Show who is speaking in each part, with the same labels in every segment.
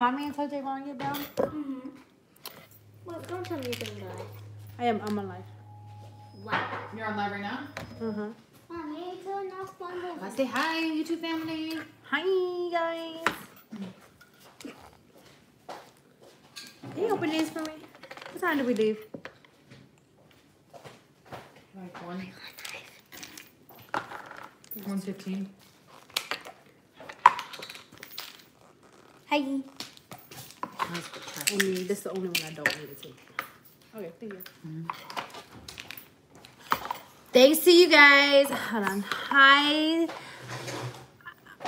Speaker 1: Mommy and Tote gonna get down?
Speaker 2: Mm-hmm. Well, don't tell me you're doing live.
Speaker 1: I am. I'm on live.
Speaker 2: Wow.
Speaker 3: You're on live right now?
Speaker 1: Uh-huh.
Speaker 2: Mommy, turn off one of
Speaker 3: Let's say hi, YouTube family.
Speaker 1: Hi, guys. Can you open these for me? What time did we leave?
Speaker 3: Like one. One fifteen.
Speaker 2: Hi.
Speaker 1: And this is the only one I don't need to take. Okay, thank you. Thanks to you guys. Hold on. Hi.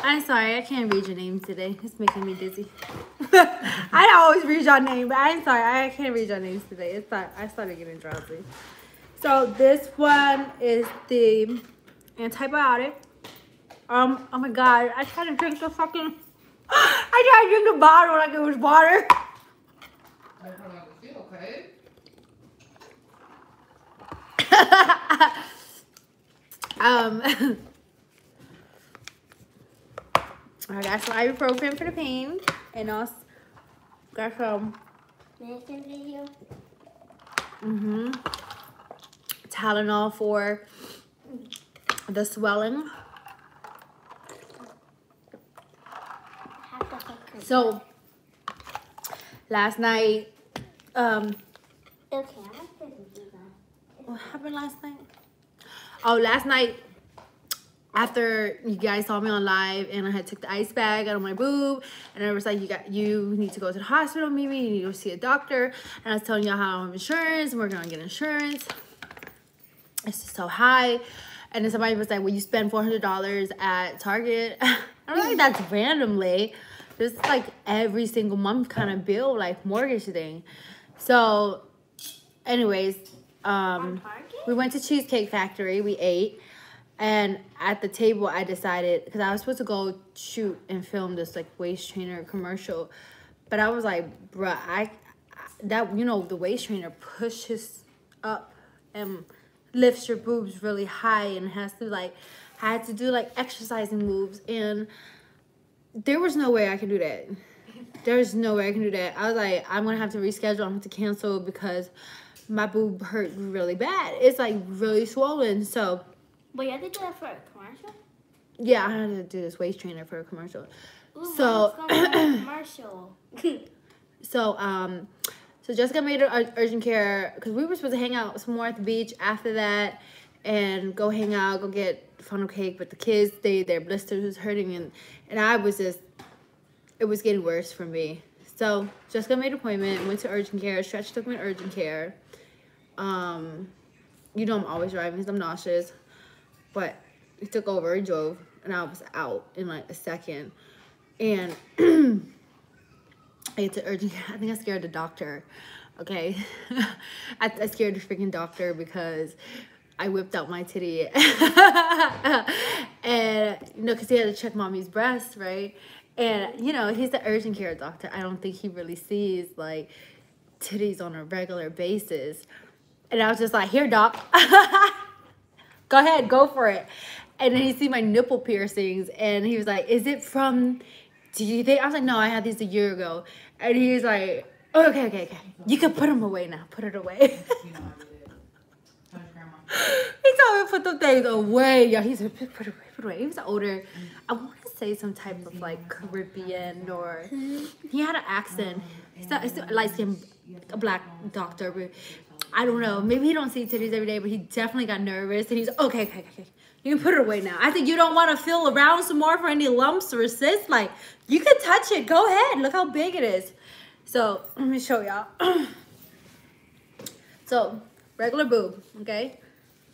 Speaker 1: I'm sorry, I can't read your name today. It's making me dizzy. I always read your name, but I'm sorry, I can't read your names today. It's not, I started getting drowsy. So this one is the antibiotic. Um, oh my god, I tried to drink the fucking I tried to drink the bottle like it was water.
Speaker 3: Okay.
Speaker 1: um, I got some ibuprofen for the pain, and also got some
Speaker 2: Medicine video.
Speaker 1: mm-hmm, Tylenol for the swelling.
Speaker 2: Have to fuck
Speaker 1: So last night, um,
Speaker 2: Okay, I'm not gonna do that.
Speaker 1: what happened last night? Oh, last night after you guys saw me on live and I had took the ice bag out of my boob and I was like, you got you need to go to the hospital, Mimi, you need to go see a doctor. And I was telling y'all how I don't have insurance, we're gonna get insurance. It's just so high. And then somebody was like, well, you spend $400 at Target. I don't think that's randomly. This is like every single month kind of bill, like mortgage thing. So, anyways, um, we went to Cheesecake Factory. We ate, and at the table, I decided because I was supposed to go shoot and film this like waist trainer commercial, but I was like, bruh, I that you know the waist trainer pushes up and lifts your boobs really high and has to like I had to do like exercising moves and there was no way I could do that. There's no way I can do that. I was like, I'm gonna have to reschedule. I'm gonna have to cancel because my boob hurt really bad. It's like really swollen. So
Speaker 2: But you have to do that for a commercial?
Speaker 1: yeah, I had to do this waist trainer for a commercial.
Speaker 2: Ooh,
Speaker 1: So-
Speaker 2: Mom's going to a commercial.
Speaker 1: So um, so Jessica made an urgent care because we were supposed to hang out some more at the beach after that, and go hang out, go get funnel cake. But the kids, they their blisters was hurting, and and I was just, it was getting worse for me. So Jessica made an appointment, went to urgent care. Stretch took me to urgent care. Um, you know I'm always driving because I'm nauseous, but he took over, he drove, and I was out in like a second, and. I get to urgent care. I think I scared the doctor. Okay. I, I scared the freaking doctor because I whipped out my titty. and, you know, because he had to check mommy's breast, right? And, you know, he's the urgent care doctor. I don't think he really sees, like, titties on a regular basis. And I was just like, here, doc. go ahead, go for it. And then he see my nipple piercings, and he was like, "Is it from? Do you think?" I was like, "No, I had these a year ago." And he was like, oh, "Okay, okay, okay. You can put them away now. Put it away."
Speaker 3: You know I did it. How's your grandma?
Speaker 1: He told me to put them things away. Yeah, he said, "Put it away, put it away." He was older. I want to say some type of like Caribbean or he had an accent. He's a, he's a light a black doctor, but I don't know. Maybe he don't see titties every day, but he definitely got nervous and he's okay, okay. okay. You can put it away now. I think you don't want to feel around some more for any lumps or cysts. Like you can touch it. Go ahead. Look how big it is. So let me show y'all. so regular boob, okay?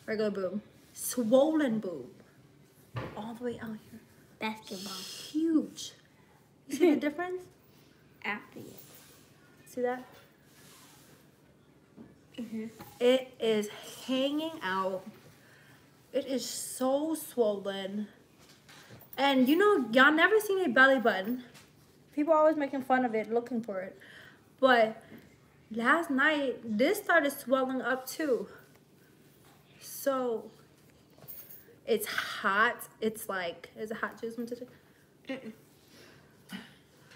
Speaker 1: Regular boob. Swollen boob. All the way out here.
Speaker 2: Basketball.
Speaker 1: Huge. You see the difference?
Speaker 2: After you.
Speaker 1: See that?
Speaker 2: Mhm.
Speaker 1: It is hanging out. It is so swollen. And you know, y'all never seen a belly button. People always making fun of it, looking for it. But last night, this started swelling up too. So it's hot. It's like, is it hot juice? Want to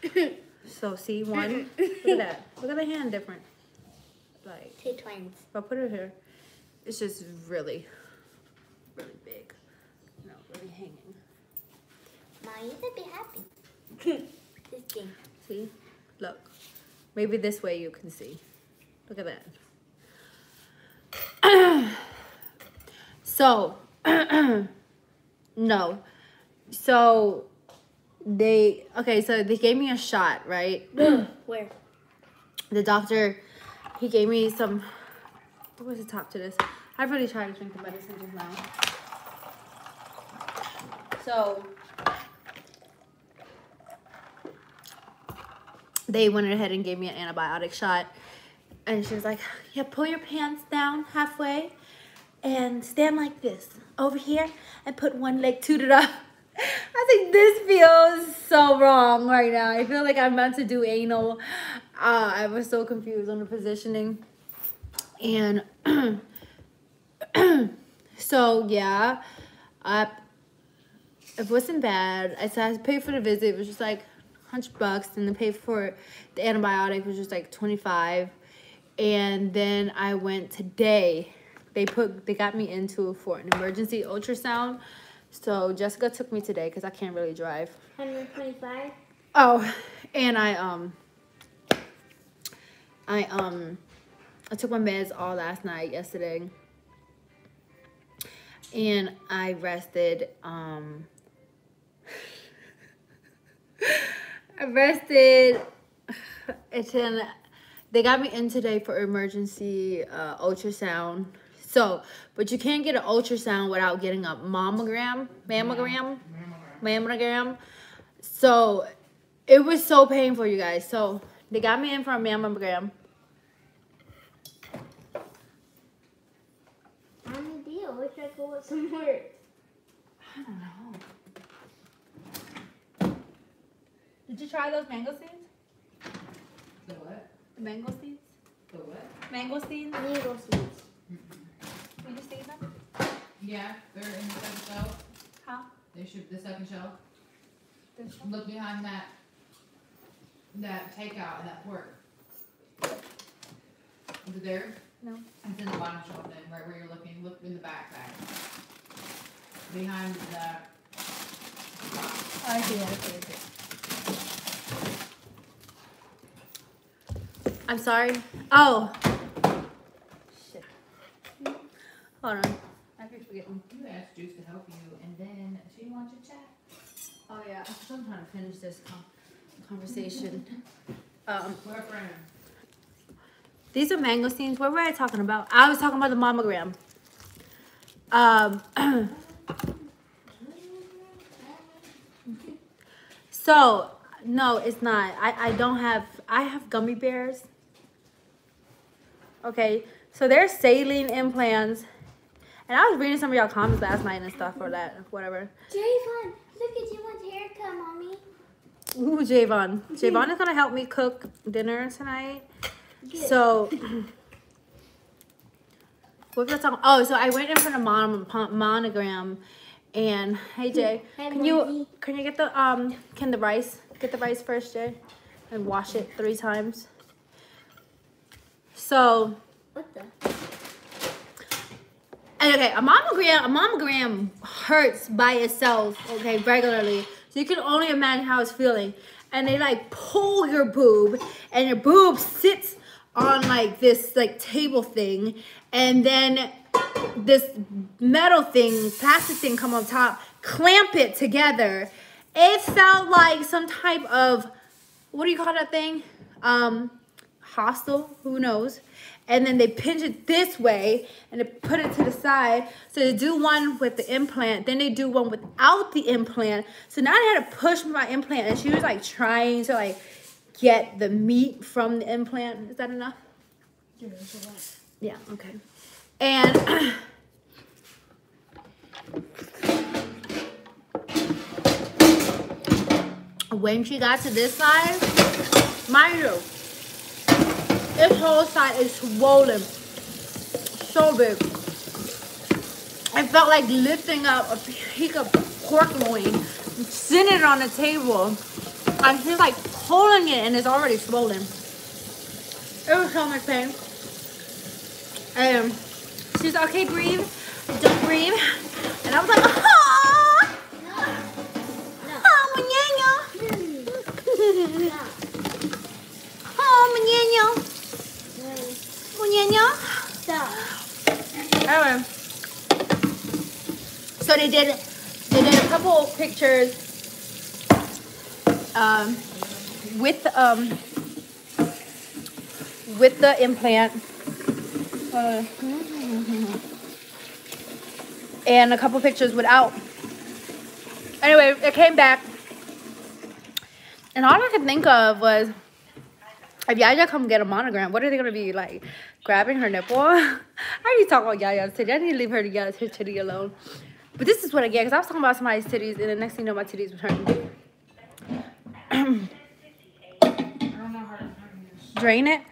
Speaker 1: take? So see one. Look at that. Look at the hand different. Like,
Speaker 2: Two twins.
Speaker 1: if I put it here, it's just really, really big. No, really hanging.
Speaker 2: Mommy, you should be happy. this thing.
Speaker 1: See? Look. Maybe this way you can see. Look at that. So, no. So, they, okay, so they gave me a shot, right?
Speaker 2: Where?
Speaker 1: The doctor, he gave me some, what was the top to this? I really tried to drink the medicine just now. So, they went ahead and gave me an antibiotic shot. And she was like, yeah, pull your pants down halfway and stand like this over here and put one leg tooted up. I think this feels so wrong right now. I feel like I'm about to do anal. Uh, I was so confused on the positioning. And so, yeah, I, it wasn't bad. I said I paid for the visit. It was just like 100 bucks. And the pay for the antibiotic was just like 25 And then I went today. They put, they got me into for an emergency ultrasound. So Jessica took me today because I can't really drive.
Speaker 2: 125?
Speaker 1: Oh, and I um I um I took my meds all last night yesterday. And I rested um I rested and then they got me in today for emergency uh, ultrasound. So, but you can't get an ultrasound without getting a mammogram, mammogram, mammogram. So it was so painful, you guys. So they got me in for a mammogram.
Speaker 2: Mommy, do you always try to go with some?
Speaker 1: I don't know. Did you try those mango seeds?
Speaker 3: The what?
Speaker 1: The mango seeds?
Speaker 3: The what?
Speaker 1: Mango seeds?
Speaker 2: Mango seeds.
Speaker 1: Did you see them?
Speaker 3: Yeah, they're in the second shelf.
Speaker 1: Huh?
Speaker 3: They should, the second shelf.
Speaker 1: This one?
Speaker 3: Look behind that, that takeout and that pork. Is it there?
Speaker 1: No.
Speaker 3: It's in the bottom shelf then, right where you're looking, look in the backpack. Behind the,
Speaker 1: Oh, I see it. I see. I see. I'm sorry. Oh. Shit. Hold on. I keep forgetting.
Speaker 3: you asked Juice to help you and then she didn't want you to chat.
Speaker 1: Oh yeah, I'm still trying to finish this conversation. Um,
Speaker 3: We're a friend.
Speaker 1: these are mangosteens. What were I talking about? I was talking about the mammogram. Um, so no, it's not. I I don't have. I have gummy bears. Okay, so they're saline implants, and I was reading some of y'all comments last night and stuff for that, whatever.
Speaker 2: Javon, look at Javon's haircut, Mommy.
Speaker 1: Ooh, Javon. Javon is gonna help me cook dinner tonight.
Speaker 2: Good.
Speaker 1: So, what was I talking? Oh, so I went in the mon- pon- monogram, and hey Jay, can you can you get the um can the rice get the rice first, Jay, and wash it three times. So
Speaker 2: What the?
Speaker 1: Okay, a mammogram, a mammogram hurts by itself, okay, regularly. So you can only imagine how it's feeling. And they like pull your boob, and your boob sits on like this like table thing, and then this metal thing, plastic thing come on top, clamp it together. It felt like some type of what do you call that thing? Um, hostile, who knows? And then they pinch it this way and they put it to the side. So they do one with the implant, then they do one without the implant. So now I had to push my implant and she was like trying to like get the meat from the implant. Is that enough? Yeah, okay. And when she got to this side, mind you, this whole side is swollen. So big. It felt like lifting up a peak of pork loin, sitting it on the table. And she's like pulling it and it's already swollen. It was so much pain. And she's like, okay, breathe. Don't breathe. And I was like, ah, ah, muñeño. Oh, muñeño. Muñeño.
Speaker 2: Stop.
Speaker 1: Anyway, so they did they did a couple pictures um, with um with the implant uh, and a couple pictures without. Anyway, it came back, and all I could think of was if Yaya come get a monogram, what are they gonna be like? Grabbing her nipple? I need to talk about Yaya's titty. I need to leave her to her titty alone. But this is what I get because I was talking about somebody's titties, and the next thing you know, my titties were hurting.
Speaker 3: I don't know how to use
Speaker 1: Drain it.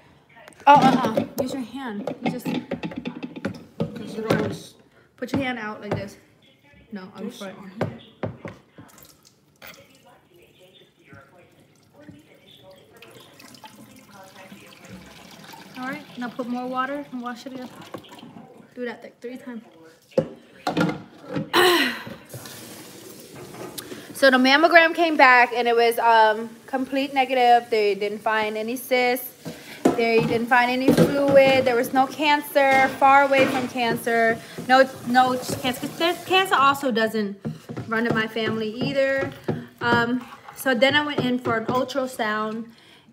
Speaker 1: Oh, uh, uh Use your hand. You just
Speaker 3: Because it always.
Speaker 1: put your hand out like this. No, I'm the
Speaker 3: This
Speaker 1: front.
Speaker 3: on here.
Speaker 1: All right. Now put more water and wash it again. Do that like three times. So the mammogram came back and it was um, complete negative. They didn't find any cysts. They didn't find any fluid. There was no cancer. Far away from cancer. No, no cancer. Cancer also doesn't run in my family either. Um, so then I went in for an ultrasound,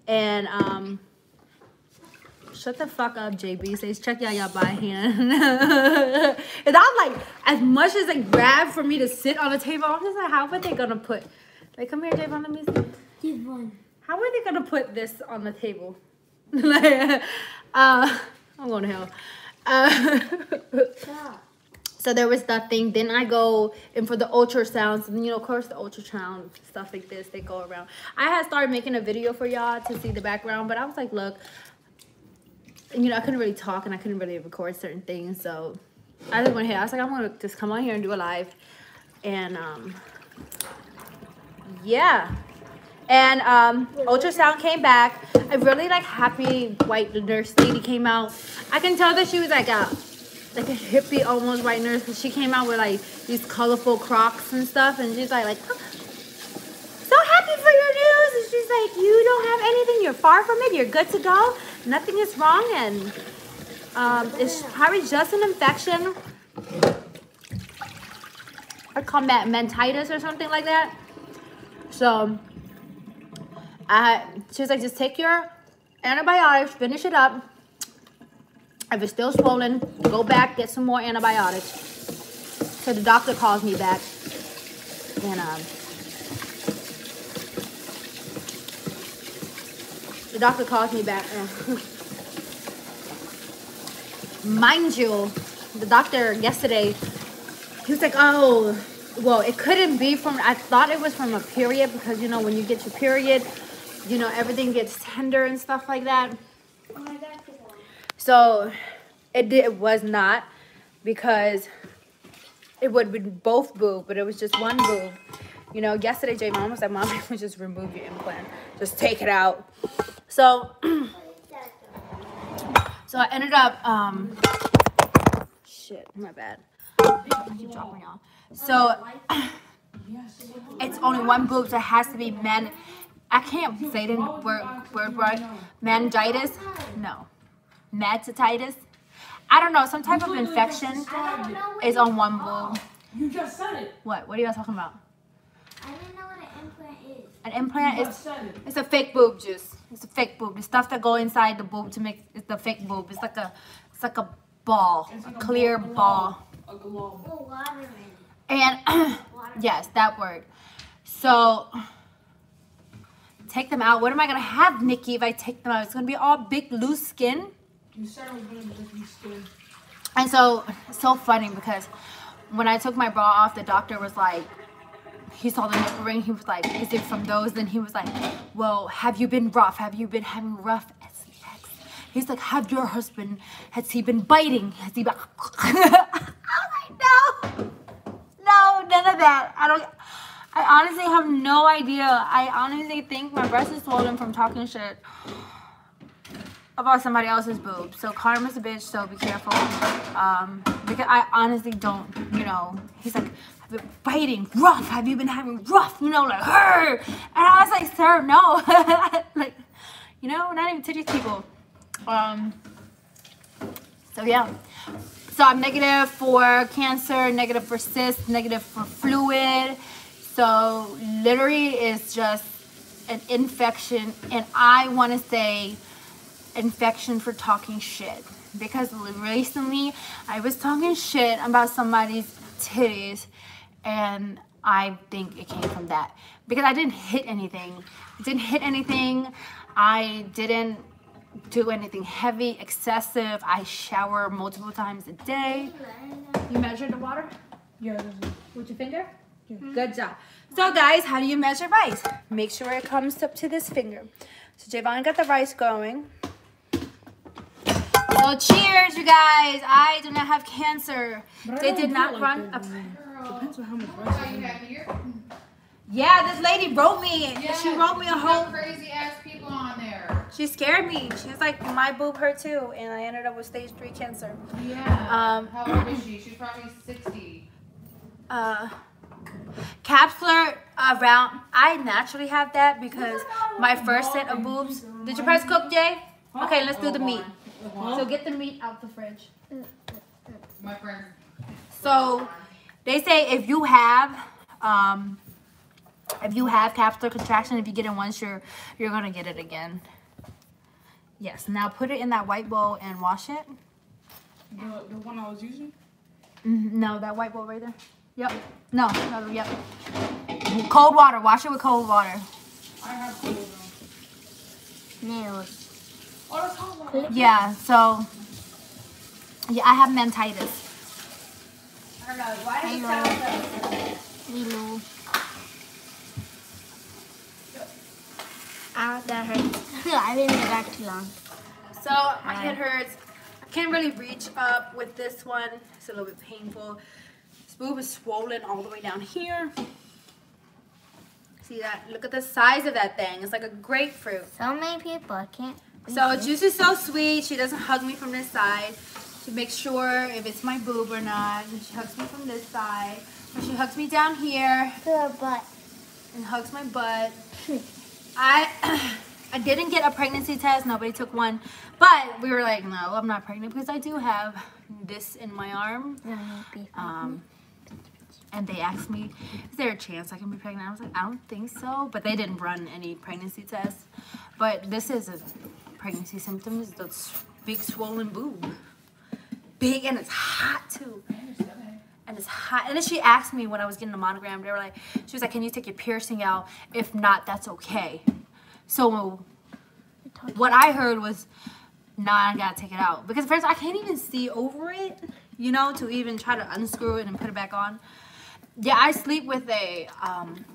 Speaker 1: and um, Shut the fuck up, JB. Says check y'all y'all by hand. and I'm like, as much as they grab for me to sit on the table, I'm just like, how are they gonna put? Like, come here, Javon. Let me see.
Speaker 2: Give one.
Speaker 1: How are they gonna put this on the table? like, uh, I'm going to hell. Uh, so there was that thing. Then I go in for the ultrasounds, and you know, of course, the ultrasound stuff like this, they go around. I had started making a video for y'all to see the background, but I was like, look, you know, I couldn't really talk and I couldn't really record certain things, so I just went ahead. I was like, I'm gonna just come on here and do a live, and um, yeah. And um, ultrasound came back. A really like happy white nurse lady came out. I can tell that she was like a like a hippie almost white nurse because she came out with like these colorful Crocs and stuff, and she's like like so happy for your news. And she's like, you don't have anything. You're far from it. You're good to go. Nothing is wrong, and um, it's probably just an infection or combat mentitis or something like that. So, I she was like, just take your antibiotics, finish it up. If it's still swollen, go back, get some more antibiotics. So the doctor calls me back, and um, the doctor calls me back. Uh, and- Mind you, the doctor yesterday, he was like, oh, well, it couldn't be from, I thought it was from a period because, you know, when you get your period, you know, everything gets tender and stuff like that. So it did, it was not because it would be both boob, but it was just one boob. You know, yesterday Jay Mom was like, Mom, we just remove your implant. Just take it out. So
Speaker 2: What is that though?
Speaker 1: so I ended up um shit, my bad. I keep dropping y'all. So it's only one boob, so it has to be men. I can't say the word word right. Meningitis? No. Metatitis? I don't know. Some type of infection
Speaker 2: I don't know what
Speaker 1: is on one boob.
Speaker 3: You just said it.
Speaker 1: What? What are you guys talking about?
Speaker 2: I didn't know what an implant is.
Speaker 1: An implant is
Speaker 3: just said it.
Speaker 1: it's a fake boob juice. It's a fake boob. The stuff that go inside the boob to make it's the fake boob. It's like a it's like a ball,
Speaker 3: It's
Speaker 1: a
Speaker 3: like a
Speaker 1: clear
Speaker 3: ball-
Speaker 1: ball.
Speaker 3: A globe.
Speaker 2: Oh.
Speaker 1: And yes, that word. So take them out. What am I gonna have, Nikki, if I take them out? It's gonna be all big loose skin.
Speaker 3: You said it was gonna just be skin.
Speaker 1: And so it's so funny because when I took my bra off, the doctor was like, he saw the nipple ring. He was like, "Is it from those?" Then he was like, "Well, have you been rough? Have you been having rough sex?" He's like, "Have your husband has he been biting? Has he been?" I was like, "No, no, none of that. I don't." I honestly have no idea. I honestly think my breast is swollen from talking shit about somebody else's boobs. So Karma's a bitch, so be careful. Um, because I honestly don't, you know. He's like, I've been fighting rough. Have you been having rough? You know, like her. And I was like, sir, no. like, you know, not even titties people. Um. So yeah. So I'm negative for cancer, negative for cysts, negative for fluid. So literally it's just an infection and I want to say infection for talking shit because recently I was talking shit about somebody's titties and I think it came from that because I didn't hit anything. I didn't hit anything. I didn't do anything heavy, excessive. I shower multiple times a day. You measure the water
Speaker 4: Yeah,
Speaker 1: with your finger? Good job. So guys, how do you measure rice? Make sure it comes up to this finger. So Javon got the rice going. So cheers, you guys. I do not have cancer.
Speaker 4: But
Speaker 1: They did not run
Speaker 4: like
Speaker 1: a...
Speaker 4: that, man.
Speaker 3: Girl,
Speaker 4: Depends on how much
Speaker 3: what
Speaker 4: rice
Speaker 3: you
Speaker 4: in
Speaker 3: have here?
Speaker 1: Yeah, this lady wrote me. she wrote me a whole...
Speaker 3: crazy ass people on there.
Speaker 1: She scared me. She was like, my boob hurt too. And I ended up with stage three cancer.
Speaker 3: Yeah.
Speaker 1: Um,
Speaker 3: How old is she? She's probably 60.
Speaker 1: uh capsular around i naturally have that because my first set of boobs did you press cook jay okay let's do the meat so get the meat out the fridge
Speaker 3: My friend.
Speaker 1: so they say if you have um if you have capsular contraction if you get it once you're you're gonna get it again yes now put it in that white bowl and wash it
Speaker 4: The, the one I was using?
Speaker 1: Mhm, no that white bowl right there yep no no yep cold water wash it with cold water
Speaker 4: I have cold on.
Speaker 2: Nails.
Speaker 4: Oh, hot water.
Speaker 1: Yeah, so yeah, I have mantitis. I don't know. Why
Speaker 2: do you sound Lilo. Ow, ah, that hurts. I've been in the back too long.
Speaker 1: So my head hurts. I can't really reach up with this one. It's a little bit painful. This boob is swollen all the way down here. See that? Look at the size of that thing. It's like a grapefruit.
Speaker 2: So many people, I can't.
Speaker 1: So Juice is so sweet. She doesn't hug me from this side. She makes sure if it's my boob or not. And she hugs me from this side. Or she hugs me down here.
Speaker 2: Good butt.
Speaker 1: and hugs my butt. I I didn't get a pregnancy test. Nobody took one, but we were like, no, I'm not pregnant because I do have this in my arm. Um, and they asked me, is there a chance I can be pregnant? I was like, I don't think so. But they didn't run any pregnancy tests. But this is a pregnancy symptom. Is the big swollen boob, big and it's hot too and it's hot. And then she asked me when I was getting the monogram, they were like, she was like, can you take your piercing out? If not, that's okay. So what I heard was, nah, I gotta take it out. Because first, I can't even see over it, you know, to even try to unscrew it and put it back on. Yeah, I sleep with a, um,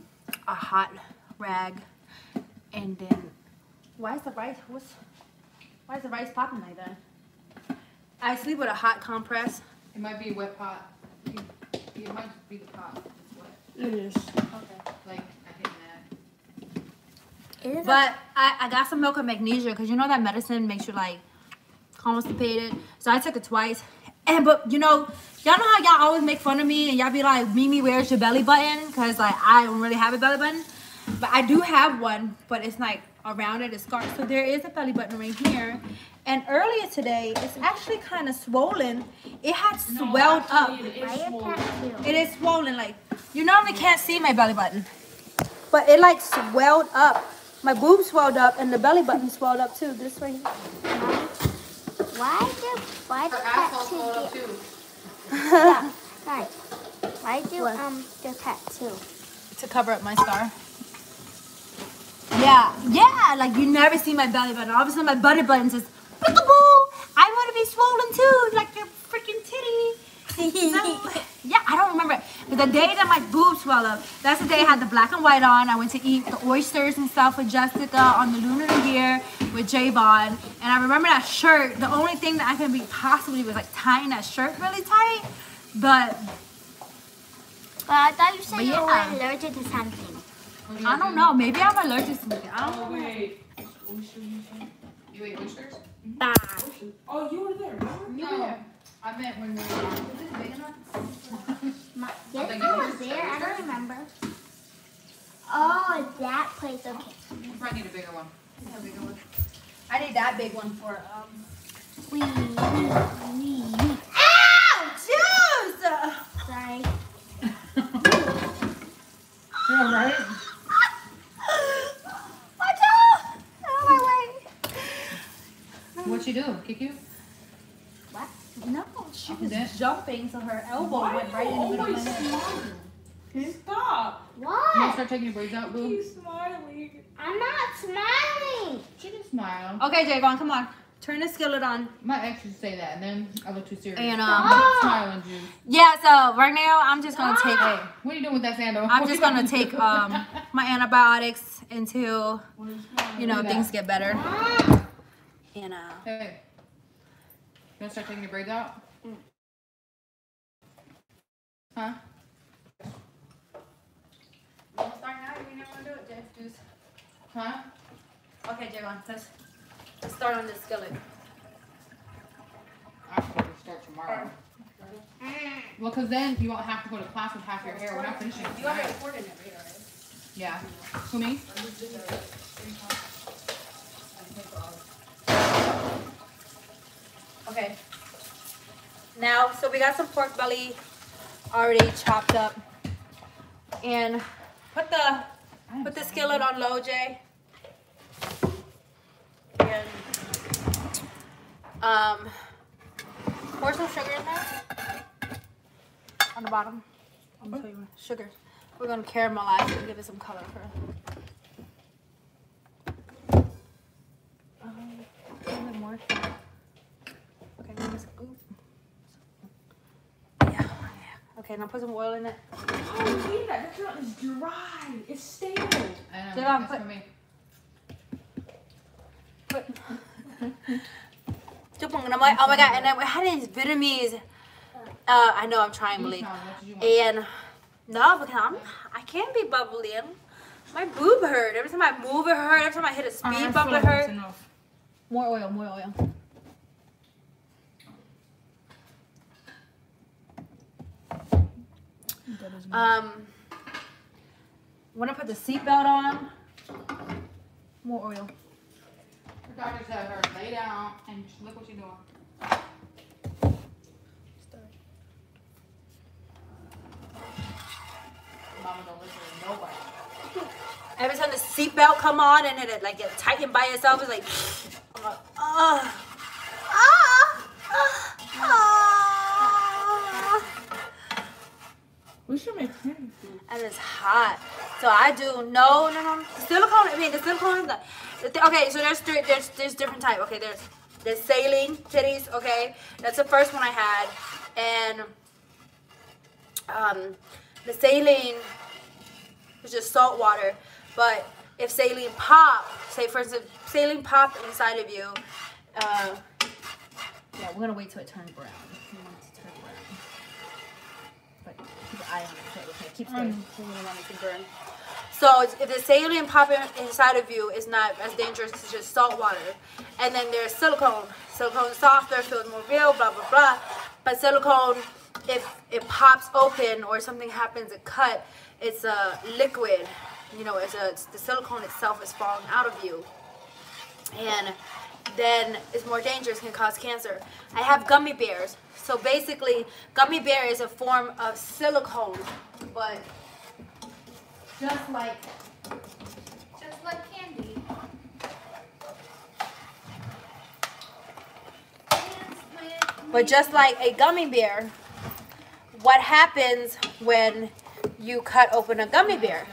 Speaker 1: a hot rag. And then, why is the rice, what's, why is the rice popping like that? I sleep with a hot compress.
Speaker 3: It might be a wet pot. It it might be the pot. It's wet.
Speaker 4: It is.
Speaker 3: Like, I hit that.
Speaker 1: But I, I got some milk of magnesia because you know that medicine makes you like constipated. So I took it twice. And but you know, y'all know how y'all always make fun of me and y'all be like, Mimi, where's your belly button? Because like I don't really have a belly button. But I do have one, but it's like around it is scarred. So there is a belly button right here. And earlier today, it's actually kind of swollen. It had swelled up.
Speaker 2: Why a tattoo?
Speaker 1: It is swollen. Like you normally can't see my belly button, but it like swelled up. My boob swelled up and the belly button swelled up too. This way.
Speaker 2: Why do why do
Speaker 3: Her asshole
Speaker 2: tattoo
Speaker 3: swelled up
Speaker 2: get
Speaker 3: too.
Speaker 2: yeah, sorry. Why do
Speaker 1: What?
Speaker 2: um the tattoo?
Speaker 1: to cover up my scar. Yeah, yeah. Like you never see my belly button. All of a sudden, my belly button says, "Peekaboo! I want to be swollen too, like your freaking titty." No. yeah, I don't remember. But the day that my boobs swell up, that's the day I had the black and white on. I went to eat the oysters and stuff with Jessica on the Lunar New Year with Javon. And I remember that shirt. The only thing that I can be possibly was like tying that shirt really tight. But
Speaker 2: But I thought you said you
Speaker 1: yeah.
Speaker 2: were allergic to something.
Speaker 3: You
Speaker 1: I don't know. Maybe I'm allergic to something. I don't
Speaker 4: Oh,
Speaker 1: know.
Speaker 4: wait. Oyster you
Speaker 3: ate oysters?
Speaker 4: Oyster. Oh, you were there. remember?
Speaker 3: No. I meant when we were. Is this big enough?
Speaker 2: My, yes, I was there. I don't remember. Oh, that place. Okay.
Speaker 3: You probably need a bigger one.
Speaker 1: I need that big one for um.
Speaker 2: We. We.
Speaker 1: Ow! Juice!
Speaker 2: Sorry.
Speaker 3: Yeah, right?
Speaker 1: Watch out! Out of my
Speaker 3: What'd she do? Kick you?
Speaker 2: What?
Speaker 1: No, she
Speaker 3: Up
Speaker 1: was
Speaker 3: there?
Speaker 1: jumping, so her elbow
Speaker 4: Why
Speaker 1: went right
Speaker 4: you
Speaker 1: in the middle of
Speaker 4: always
Speaker 1: my head.
Speaker 4: smiling? Stop.
Speaker 3: You want to start taking your braids out, boo?
Speaker 4: He's smiling.
Speaker 2: I'm not smiling.
Speaker 3: She can smile.
Speaker 1: Okay, Javon, come on. Turn the skillet on.
Speaker 3: My ex used to say that, and then I look too serious.
Speaker 1: And um.
Speaker 3: Smiling, Juice.
Speaker 1: yeah. So right now, I'm just gonna take.
Speaker 3: Hey, what are you doing with that sandal?
Speaker 1: I'm just gonna take um my antibiotics until
Speaker 4: What is smiling?
Speaker 1: you know
Speaker 3: Look at that.
Speaker 1: things get better. And uh,
Speaker 3: Hey. You want to start taking your braids out? Huh?
Speaker 1: Don't start now. You never wanna do it, Jeff. Juice.
Speaker 3: Huh?
Speaker 1: Okay, Javon, let's let's start on this skillet.
Speaker 3: I'm going to start tomorrow. Well, because then you won't have to go to class with half your hair. We're not finishing it
Speaker 1: You already recorded it, right?
Speaker 3: Yeah. Who, me?
Speaker 1: Okay. Now, so we got some pork belly already chopped up. And put the put the skillet on low, Jay. And um pour some sugar in there. On the bottom. I'm gonna tell you sugar. We're gonna caramelize it and give it some color for um, a little more. Okay, give me some, ooh. Yeah, yeah. Okay, now put some oil in it.
Speaker 4: Oh, yeah, that girl is dry. It's stale.
Speaker 3: I know.
Speaker 1: Did I
Speaker 3: That's
Speaker 1: put-
Speaker 3: for me.
Speaker 1: Put. Chupong naman. Oh my god, and then we had these Vietnamese. Uh, I know I'm trying,
Speaker 3: You
Speaker 1: Malik.
Speaker 3: smile. What did you want?
Speaker 1: And no, because I'm, I can't be bubbly. I'm- My boob hurt. Every time I move, it hurt. Every time I hit a speed
Speaker 4: Alright,
Speaker 1: bump, it
Speaker 4: Phil,
Speaker 1: hurt. More oil, more oil.
Speaker 4: That is enough.
Speaker 1: Um, when I put the seatbelt on, more oil.
Speaker 3: Her doctor said her lay down and look what she's doing. Mama don't listen to nobody.
Speaker 1: Every time the seatbelt come on and it like get tightened by itself, it's like, I'm like, ah, ah, ah, ah.
Speaker 4: We should make candy food.
Speaker 1: and it's hot. So I do no, no, no. Silicone. I mean, the silicone the, thi- okay. So there's three. There's there's different type. Okay, there's there's saline titties. Okay, that's the first one I had, and um, the saline is just salt water. But if saline pop, say for instance, saline pop inside of you, uh, yeah, we're gonna wait till it turns brown. But keep eye on it. Okay, okay, keep stirring. We don't it to burn. So if the saline pop in- inside of you is not as dangerous as just salt water, and then there's silicone. Silicone is softer, feels more real, blah blah blah. But silicone, if it pops open or something happens, a cut, it's a liquid. You know, it's a it's, the silicone itself is falling out of you, and then it's more dangerous, can cause cancer. I have gummy bears. So basically, gummy bear is a form of silicone, but just like just like candy. But just like a gummy bear, what happens when you cut open a gummy bear?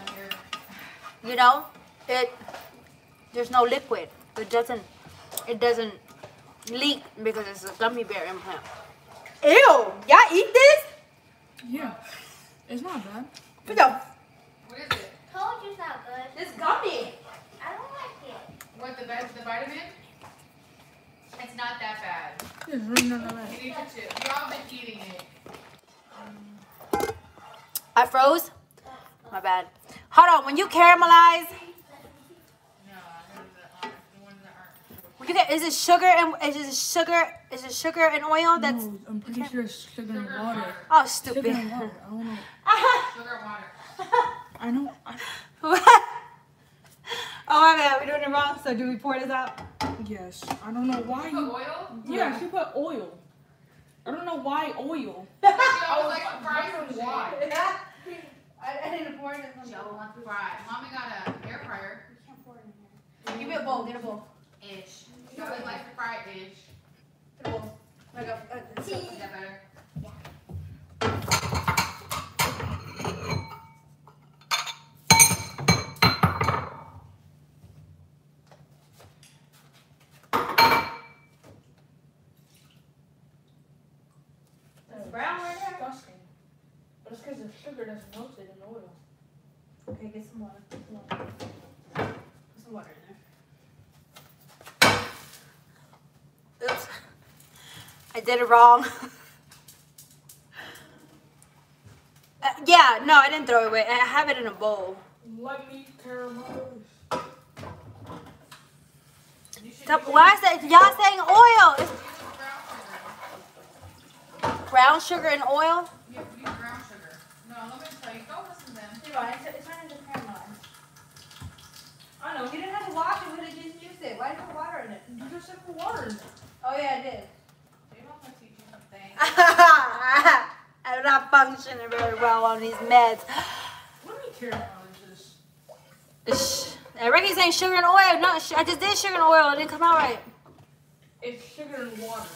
Speaker 1: You know, it there's no liquid. It doesn't it doesn't leak because it's a gummy bear implant. Ew! Y'all eat this?
Speaker 4: Yeah. It's not bad.
Speaker 1: What the?
Speaker 3: What is it?
Speaker 2: Told you it's not good.
Speaker 1: This gummy.
Speaker 2: I don't like it.
Speaker 3: What the best the vitamin? It's not that bad.
Speaker 4: It's really not that bad.
Speaker 3: You need to chill. You all been eating it.
Speaker 1: I froze. My bad. Hold on. When you caramelize,
Speaker 3: No, I heard the, uh, the ones that aren't.
Speaker 1: when is it sugar and is it sugar? Is it sugar and oil? That's
Speaker 4: No, I'm pretty sure it's sugar and
Speaker 3: Sugar and
Speaker 4: water.
Speaker 3: water.
Speaker 1: oh
Speaker 4: Sugar and water. I don't know.
Speaker 3: Sugar and water.
Speaker 4: I know. I,
Speaker 1: oh my bad. We're doing it wrong. So do we pour this out?
Speaker 4: yes. I don't know why
Speaker 3: Put
Speaker 4: you.
Speaker 3: oil?
Speaker 4: Yeah, she put oil. I don't know why oil.
Speaker 3: She always like surprise and why.
Speaker 1: I, I didn't pour it.
Speaker 3: She always wants to fry. Mommy got a air fryer. You can't pour in there.
Speaker 1: Give me a bowl. Get a bowl.
Speaker 3: Ish. She always likes to fry ish.
Speaker 1: Get a bowl. Like a, uh,
Speaker 3: Is that better?
Speaker 1: It's brown right there.
Speaker 4: Disgusting. But it's because of sugar that's melted in the oil.
Speaker 1: Okay, get some water. Get some water. Put some water in there. Oops. I did it wrong. Uh, yeah, no, I didn't throw it away. I have it in a bowl.
Speaker 4: Lightly caramelized.
Speaker 3: You should
Speaker 1: Stop, why is that? Y'all saying oil? It's
Speaker 3: brown sugar.
Speaker 1: and oil?
Speaker 3: You use brown sugar. No, let me tell you. Go listen to them.
Speaker 1: It's trying to caramelize. I don't know. You didn't have to wash it. We would have just used it. Why did you put water in it?
Speaker 4: You just said put water in it.
Speaker 1: Oh, yeah, I did.
Speaker 3: They don't want to teach you something.
Speaker 1: I'm not functioning very well on these meds.
Speaker 4: What do you caramelize this?
Speaker 1: Ricky's saying sugar and oil. No, I just did sugar and oil. It didn't come out right.
Speaker 4: It's sugar and water.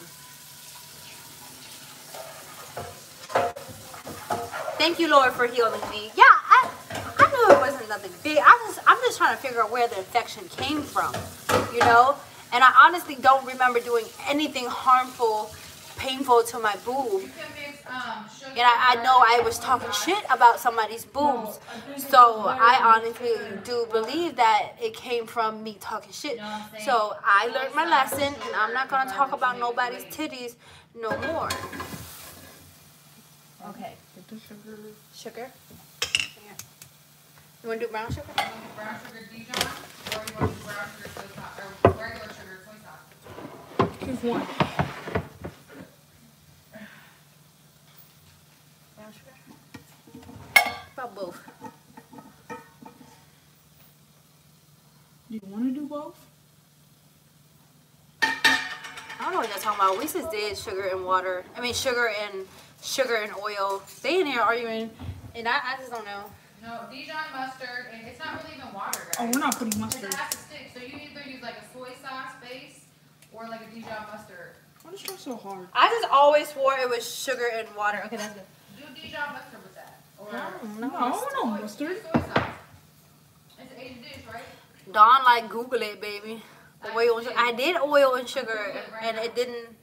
Speaker 1: Thank you, Lord, for healing me. Yeah, I, I knew it wasn't nothing big. I just, I'm just trying to figure out where the infection came from, you know. And I honestly don't remember doing anything harmful, painful to my boob.
Speaker 3: You can mix um, sugar.
Speaker 1: And I, I know I was talking shit about somebody's boobs. So I honestly do believe that it came from me talking shit. So I learned my lesson and I'm not gonna talk about nobody's titties no more. Okay.
Speaker 4: Get the sugar.
Speaker 1: Sugar. You wanna do brown sugar?
Speaker 3: Brown sugar Dijon, or you want brown sugar soy sauce, or regular sugar soy sauce.
Speaker 4: Choose one.
Speaker 1: Brown sugar? About both.
Speaker 4: Do you want to do both?
Speaker 1: I don't know what y'all talking about. We just did sugar and water. I mean sugar and sugar and oil. They in here arguing and I, I just don't know.
Speaker 3: No, Dijon mustard, and it's not really even water, guys.
Speaker 4: Oh, we're not putting
Speaker 3: Because
Speaker 4: mustard.
Speaker 3: it has to stick, so you either use like a soy sauce base, or like a Dijon mustard.
Speaker 4: Why is try so hard?
Speaker 1: I just always swore it was sugar and water. Okay, that's good.
Speaker 3: Do Dijon mustard with that. Or
Speaker 1: No,
Speaker 4: No, no
Speaker 3: soy-
Speaker 4: mustard.
Speaker 3: Soy sauce. It's an Asian right?
Speaker 1: Don like Google it, baby. Oil and sugar. I did oil and sugar, and it didn't.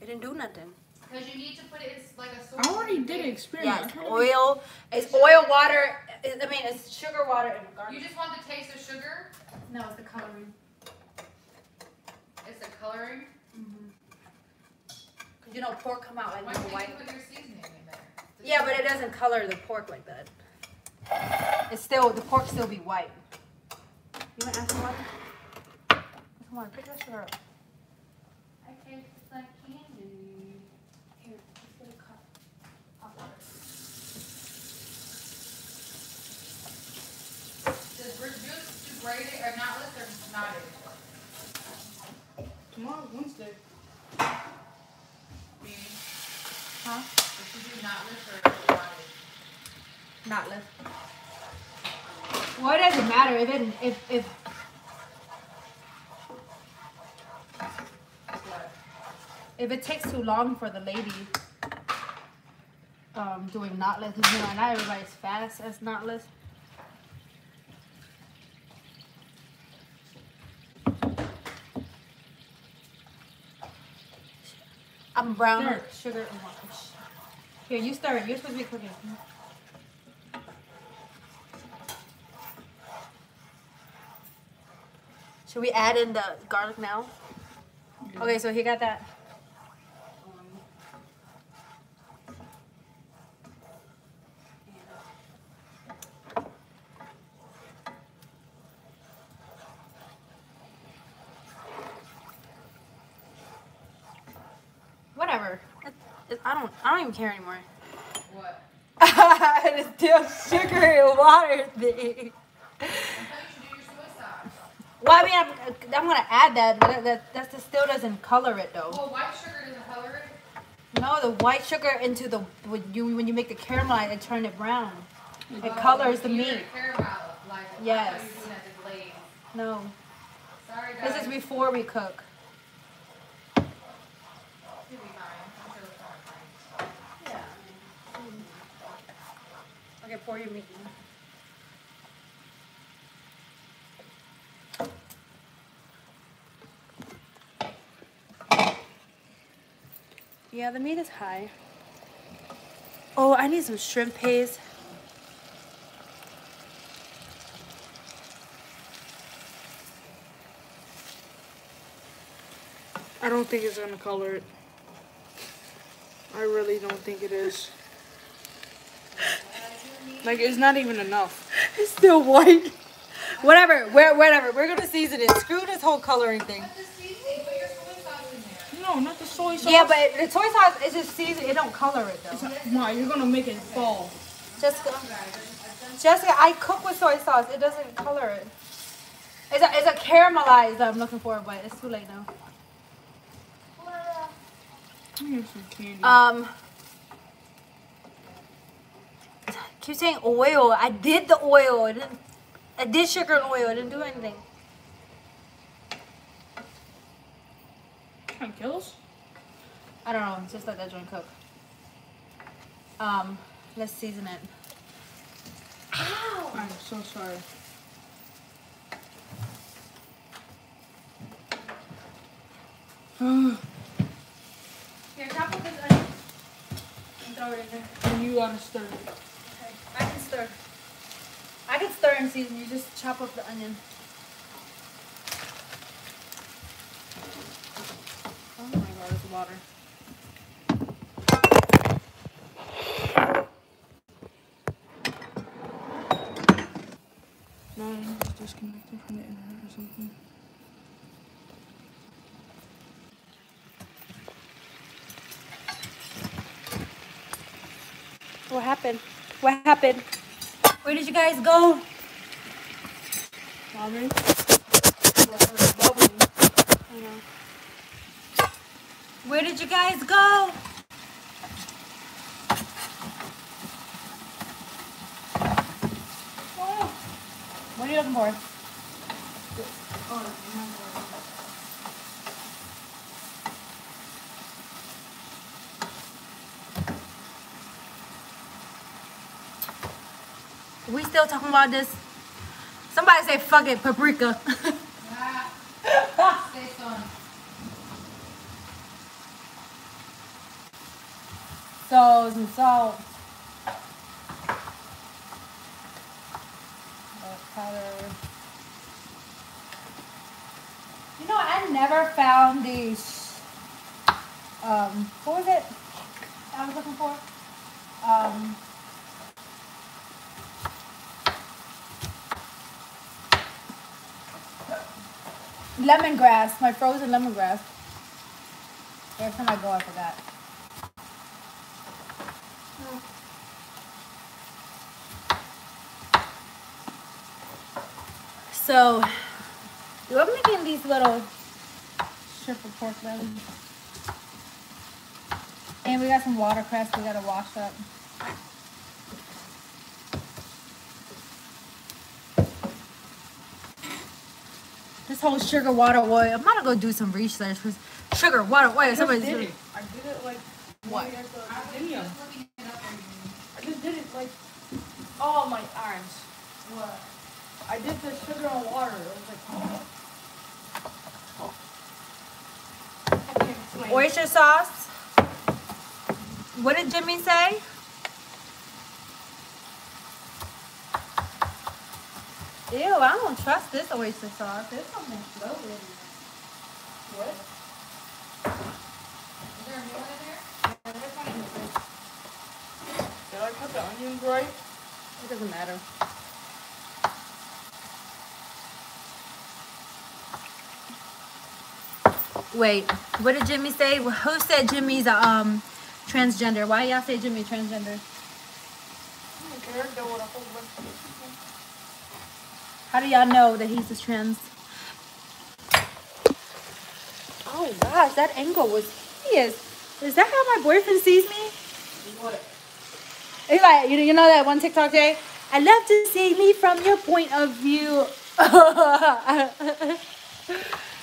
Speaker 1: It didn't do nothing.
Speaker 3: Because you need to put it in like a soy
Speaker 4: I already did
Speaker 3: base.
Speaker 4: experiment.
Speaker 1: Yeah,
Speaker 4: I
Speaker 1: it's
Speaker 4: tried
Speaker 1: oil. It's oil, water. I mean, it's sugar, water, and garlic.
Speaker 3: You just want the taste of sugar.
Speaker 1: No, it's the coloring.
Speaker 3: It's the coloring. Mm-hmm.
Speaker 1: You know, pork come out like
Speaker 3: Why
Speaker 1: this
Speaker 3: can't
Speaker 1: white.
Speaker 3: you put your seasoning in there? This
Speaker 1: Yeah, but it doesn't color the pork like that. It's still the pork still be white. You want to add some water? Come on, pick that sugar up.
Speaker 3: I taste like candy.
Speaker 1: Here, let's get a cup. Hot water.
Speaker 3: Does Bruce Juice do graded or knotless or not it?
Speaker 4: Tomorrow's Wednesday.
Speaker 1: Huh?
Speaker 3: does she do knotless or not it?
Speaker 1: Not left. Well, it doesn't matter if it if if if it takes too long for the lady um doing knotless, you know, not everybody's fast as knotless. I'm brown sugar and water. Here, you stir it. You're supposed to be cooking. Should we add in the garlic now? Okay, so he got that. Whatever. I don't. I don't even care anymore.
Speaker 3: What?
Speaker 1: it's still sugary water thing. Well, I mean, I'm, I'm gonna add that, but that, that that still doesn't color it though.
Speaker 3: Well, white sugar doesn't color it.
Speaker 1: No, the white sugar into the when you when you make the caramel, it turn it brown. It
Speaker 3: Oh,
Speaker 1: colors the meat.
Speaker 3: a Caramel, like,
Speaker 1: Yes.
Speaker 3: thought you were doing that to glaze.
Speaker 1: No,
Speaker 3: Sorry, guys.
Speaker 1: this is before we cook.
Speaker 3: You'll be fine. I'm sure it's all fine.
Speaker 1: Yeah. Okay, pour your meat. in. Yeah, the meat is high. Oh, I need some shrimp paste.
Speaker 4: I don't think it's gonna color it. I really don't think it is. Like it's not even enough.
Speaker 1: It's still white. Whatever, where, whatever. We're gonna season it. Screw this whole coloring thing.
Speaker 3: Put the seasoning, put your soy sauce in there.
Speaker 4: No, not the soy sauce.
Speaker 1: Yeah, but the soy sauce is just seasoned. It don't color it though.
Speaker 4: Ma, you're gonna make it fall.
Speaker 1: Jessica, Jessica, I cook with soy sauce. It doesn't color it. It's a, it's a caramelized that I'm looking for, but it's too late now.
Speaker 4: Here's some candy.
Speaker 1: Um, keep saying oil. I did the oil. I, didn't, I did sugar and oil. I didn't do anything.
Speaker 4: Kind of kills.
Speaker 1: I don't know. Just let that joint cook. Um, let's season it. Ow!
Speaker 4: I'm so sorry.
Speaker 1: Here, chop up this onion and throw it in there.
Speaker 4: you gotta stir it.
Speaker 1: Okay, I can stir. I can stir and season. You just chop up the onion.
Speaker 4: Oh my god, it's water. Mine is disconnected from the internet or something.
Speaker 1: What happened? What happened? Where did you guys go?
Speaker 4: Mommy?
Speaker 1: Where did you guys go? You looking for? We still talking about this? Somebody say fuck it, paprika. So some salt. Black powder. You found these. Um, what was it? I was looking for. Um. Lemongrass, my frozen lemongrass. Every time I go, I forgot. So, I'm making these little strip of pork belly. And we got some watercress we gotta wash up. This whole sugar, water, oil. I'm gonna go do some research for sugar, water, oil. Somebody's
Speaker 4: did it. I did it like
Speaker 1: What?
Speaker 4: maybe
Speaker 3: I just looking it up for you.
Speaker 4: I just did it like all my arms.
Speaker 3: What?
Speaker 4: I did the sugar and water. It was like I can't explain.
Speaker 1: Oyster sauce. What did Jimmy say? Ew, I don't trust this oyster sauce. There's something floating in there.
Speaker 4: What?
Speaker 3: Is there a new one in there?
Speaker 1: Yeah, there's one in the.
Speaker 4: Did I cut the onions right?
Speaker 1: It doesn't matter. Wait, what did Jimmy say? Who said Jimmy's a um Transgender. Why y'all say Jimmy transgender?
Speaker 4: I don't care. Deal with a whole bunch of
Speaker 1: How do y'all know that he's a trans? Oh gosh, that angle was hideous. Is that how my boyfriend sees me?
Speaker 3: What?
Speaker 1: He's like, you know, you know that one TikTok day? I love to see me from your point of view.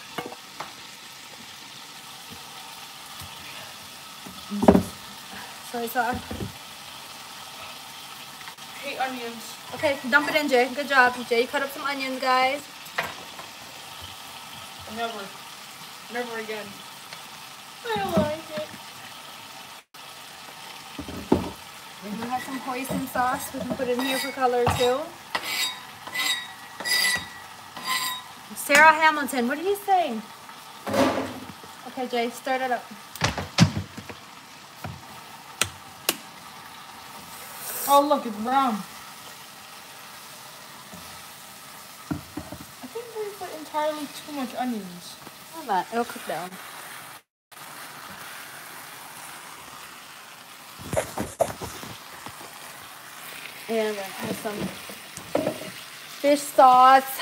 Speaker 1: Soy sauce.
Speaker 4: hate onions.
Speaker 1: Okay, dump it in, Jay. Good job, Jay. You Cut up some onions, guys.
Speaker 4: Never. Never again.
Speaker 1: I like it. We have some hoisin sauce. We can put it in here for color too. Sarah Hamilton, what are you saying? Okay, Jay, start it up.
Speaker 4: Oh, look, it's brown. I think we put entirely too much onions.
Speaker 1: Hold on, it'll cook down. And then add some fish sauce.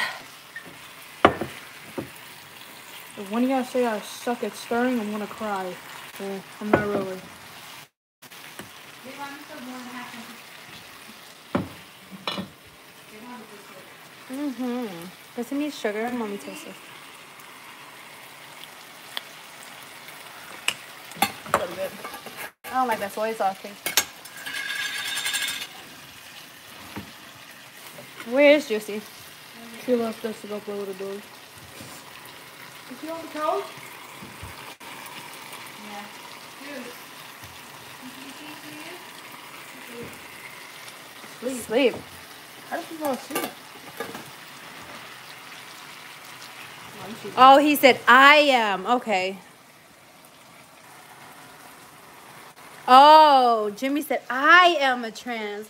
Speaker 4: When one y'all say I suck at stirring, I'm gonna cry. I'm not really.
Speaker 3: They want me to more than half inch. They want it this way.
Speaker 1: Mm-hmm. Does it need sugar? Let me taste it.
Speaker 4: A little.
Speaker 1: I don't like that soy sauce taste. Where is Juicy?
Speaker 4: She left us to go play with the dog. Is he on the couch?
Speaker 3: Yeah. Dude. Can you see
Speaker 4: Sleep.
Speaker 1: Sleep.
Speaker 4: How did she fall asleep?
Speaker 1: Oh, he said, I am. Okay. Oh, Jimmy said, I am a trans.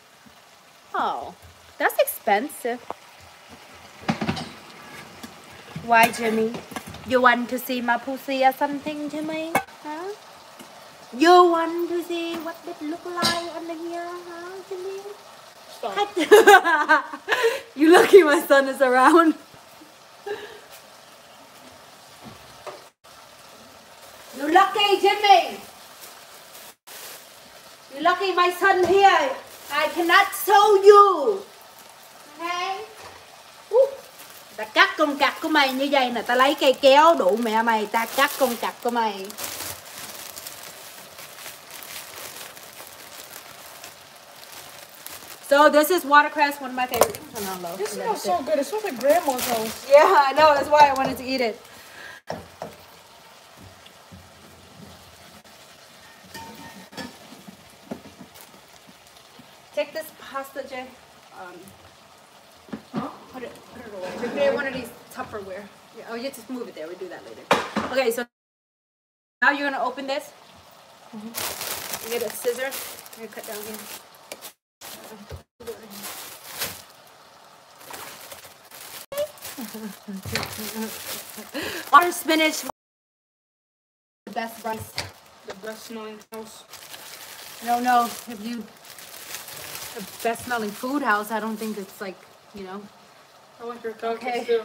Speaker 1: Oh, that's expensive. Why, Jimmy? You want to see my pussy or something, Jimmy? Huh? You want to see what it look like under here, huh, Jimmy?
Speaker 4: Stop.
Speaker 1: you lucky my son is around. My son here. I cannot show you. Okay? Uh, Ta cắt con cặc của mày như vậy nè, ta lấy cây kéo đủ mẹ mày, ta cắt con cặc của mày. So this is watercress, one of my favorite.
Speaker 4: This smells so good. It smells like grandma's house.
Speaker 1: Yeah, I know. That's why I wanted to eat it. Jay. Um,
Speaker 4: Huh?
Speaker 1: put it, put it away. Put it in one of these Tupperware. Yeah, oh, you just move it there. We do that later. Okay, so now you're gonna open this. You get a scissor. You're gonna cut down here. Orange spinach. The best rice.
Speaker 4: The best smelling house.
Speaker 1: No, no. If you the best smelling food house, I don't think it's like you know.
Speaker 4: I like your couches
Speaker 1: Okay.
Speaker 4: too.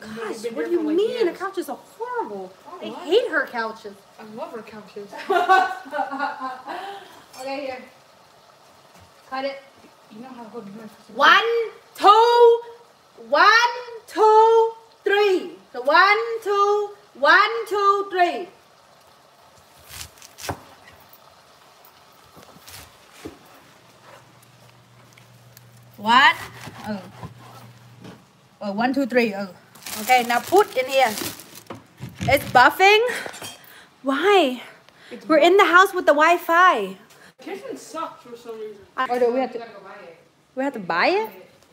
Speaker 1: Gosh, what do you
Speaker 4: like,
Speaker 1: mean? The
Speaker 4: years.
Speaker 1: couches are horrible.
Speaker 4: Oh,
Speaker 1: I
Speaker 4: what?
Speaker 1: hate her couches.
Speaker 4: I love her couches.
Speaker 1: Okay, here. Cut it.
Speaker 4: You know how good
Speaker 1: One, two, one, two, three. So one, two, one, two, three. One, oh. Oh, one, two, three. Oh. Okay, now put in here. It's buffing. Why?
Speaker 4: It's
Speaker 1: We're in the house with the Wi-Fi.
Speaker 4: Kitchen sucks for some reason.
Speaker 1: Ah, oh, or do we have to?
Speaker 3: buy it.
Speaker 1: We have to buy it.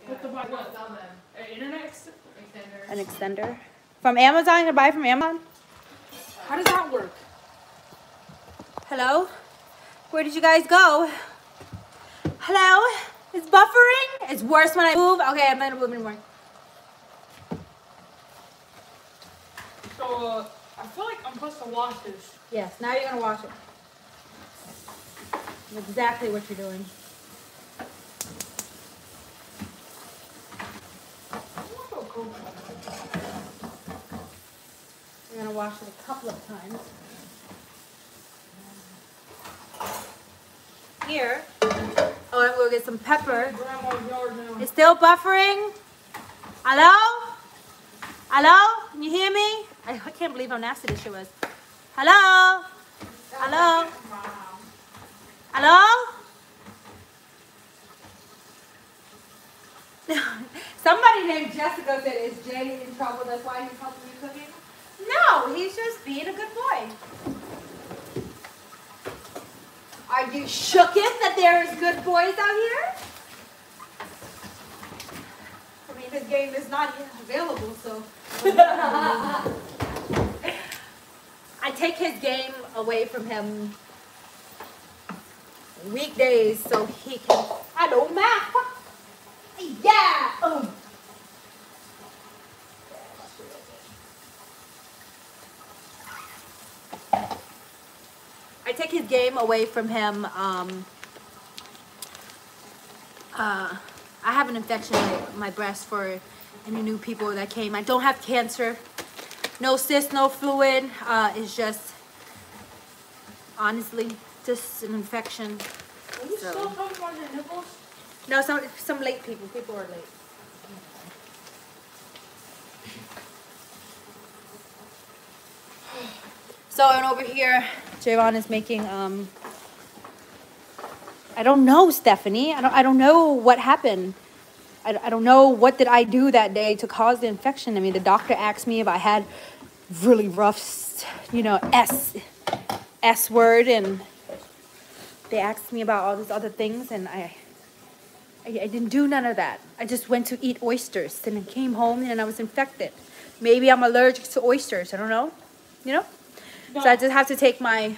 Speaker 4: What the fuck?
Speaker 3: We'll sell them.
Speaker 4: An internet? ex-
Speaker 3: Extenders.
Speaker 1: An extender from Amazon. You can buy it from Amazon.
Speaker 4: How does that work?
Speaker 1: Hello? Where did you guys go? Hello? It's buffering? It's worse when I move. Okay, I'm not gonna move anymore.
Speaker 4: So, uh, I feel like I'm supposed to wash this.
Speaker 1: Yes, now you're gonna wash it. exactly what you're doing. We're gonna wash it a couple of times. Here. Oh, I'm gonna get some pepper. It's still buffering. Hello? Hello? Can you hear me? I, I can't believe how nasty this shit was. Hello? Hello? Hello? Somebody named Jessica said, is Jay in trouble? That's why he's helping you cooking? No, he's just being a good boy. Are you shooketh that there's good boys out here? I mean, his game is not available, so. I take his game away from him weekdays so he can. I don't math. Yeah. Oh. I take his game away from him. Um, uh, I have an infection in my breast for any new people that came. I don't have cancer. No cyst, no fluid. Uh, it's just, honestly, just an infection.
Speaker 4: Are you
Speaker 1: So-
Speaker 4: still talking about your nipples?
Speaker 1: No, some some late people. People are late. So and over here, Javon is making um. I don't know, Stephanie. I don't. I don't know what happened. I, I don't know what did I do that day to cause the infection. I mean, the doctor asked me if I had really rough, you know, S S word, and they asked me about all these other things, and I. I, I didn't do none of that. I just went to eat oysters and then came home and I was infected. Maybe I'm allergic to oysters. I don't know. You know? So I just have to take my.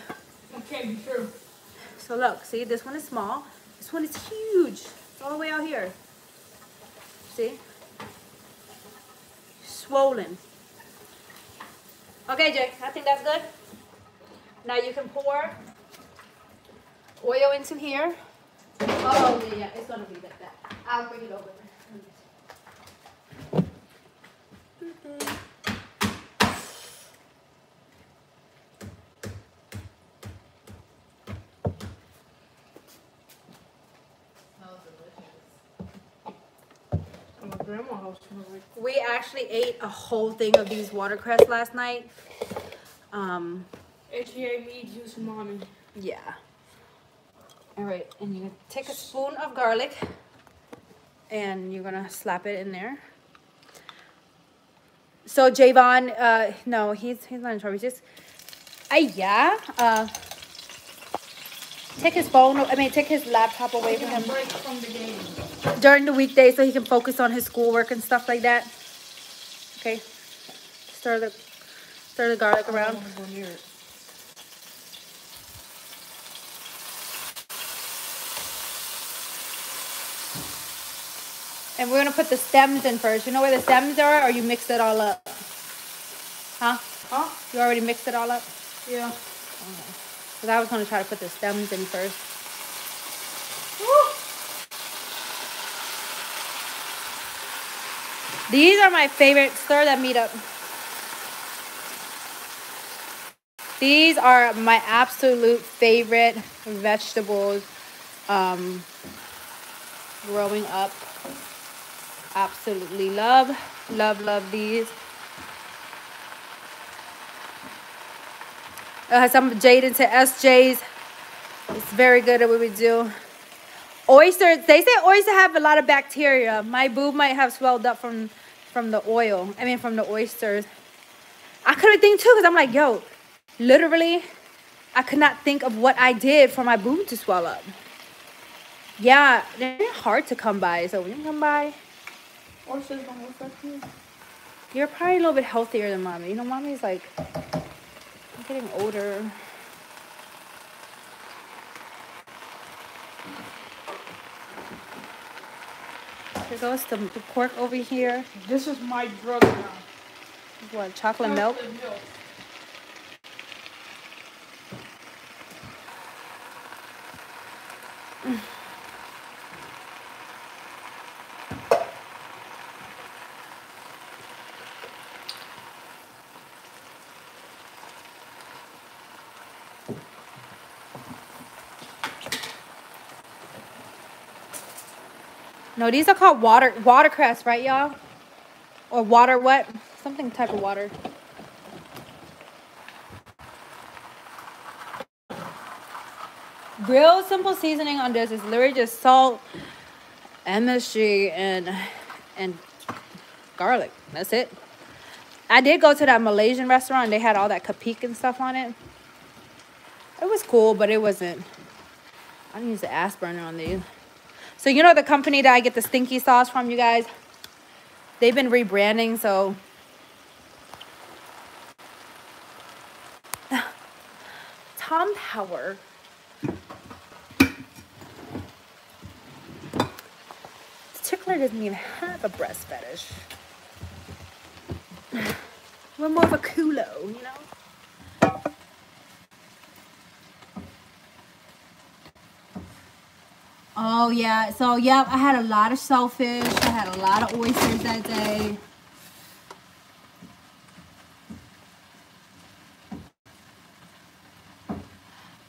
Speaker 4: Okay, true.
Speaker 1: So look, see, this one is small. This one is huge. It's all the way out here. See? Swollen. Okay, Jay, I think that's good. Now you can pour oil into here. Oh, yeah, yeah, it's gonna be like that. I'll bring it over.
Speaker 4: Mm-hmm.
Speaker 1: We actually ate a whole thing of these watercress last night. Um,
Speaker 4: HEA me, juice, mommy.
Speaker 1: yeah. All right, and you're take a spoon of garlic and you're gonna slap it in there. So Javon, uh, no, he's he's not in trouble. He's just, uh, yeah. Uh, take his phone. I mean, take his laptop away from him
Speaker 4: from the
Speaker 1: during the weekday so he can focus on his schoolwork and stuff like that. Okay. Stir the stir the garlic around.
Speaker 4: don't wanna go near it.
Speaker 1: And we're gonna put the stems in first. You know where the stems are, or you mix it all up? Huh?
Speaker 4: Huh?
Speaker 1: You already mixed it all up?
Speaker 4: Yeah.
Speaker 1: Because I was gonna try to put the stems in first. These are my favorite. Stir that meat up. These are my absolute favorite vegetables um, growing up. Absolutely love, love, love these. Uh, some Jaden to SJ's. It's very good at what we do. Oysters, they say oysters have a lot of bacteria. My boob might have swelled up from from the oil. I mean, from the oysters. I couldn't think too, because I'm like, yo, literally, I could not think of what I did for my boob to swell up. Yeah, they're hard to come by. So when you come by,
Speaker 4: Oysters don't affect me.
Speaker 1: you're probably a little bit healthier than mommy. You know, mommy's like getting older. There goes the pork over here.
Speaker 4: This is my drug now.
Speaker 1: What, chocolate milk?
Speaker 4: Chocolate milk.
Speaker 1: No, these are called water watercress, right, y'all? Or water what? Something type of water. Real simple seasoning on this is literally just salt, MSG, and and garlic. That's it. I did go to that Malaysian restaurant. They had all that kapik and stuff on it. It was cool, but it wasn't. I didn't use the ass burner on these. So you know the company that I get the stinky sauce from, you guys? They've been rebranding, so Tom Power. Tickler doesn't even have a breast fetish. We're more of a culo, you know? Oh yeah, so yep, I had a lot of shellfish. I had a lot of oysters that day.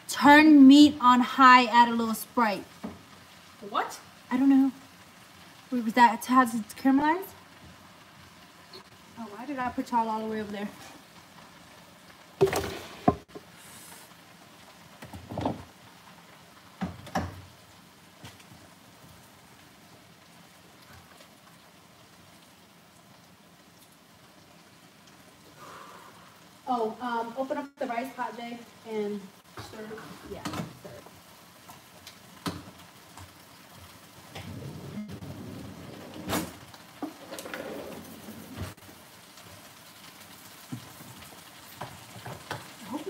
Speaker 1: Turn meat on high, add a little Sprite.
Speaker 3: What?
Speaker 1: I don't know. Wait, was that has it's caramelized? Oh, why did I put y'all all the way over there? Um, open up the rice Jay, and stir. Yeah, stir. I hope.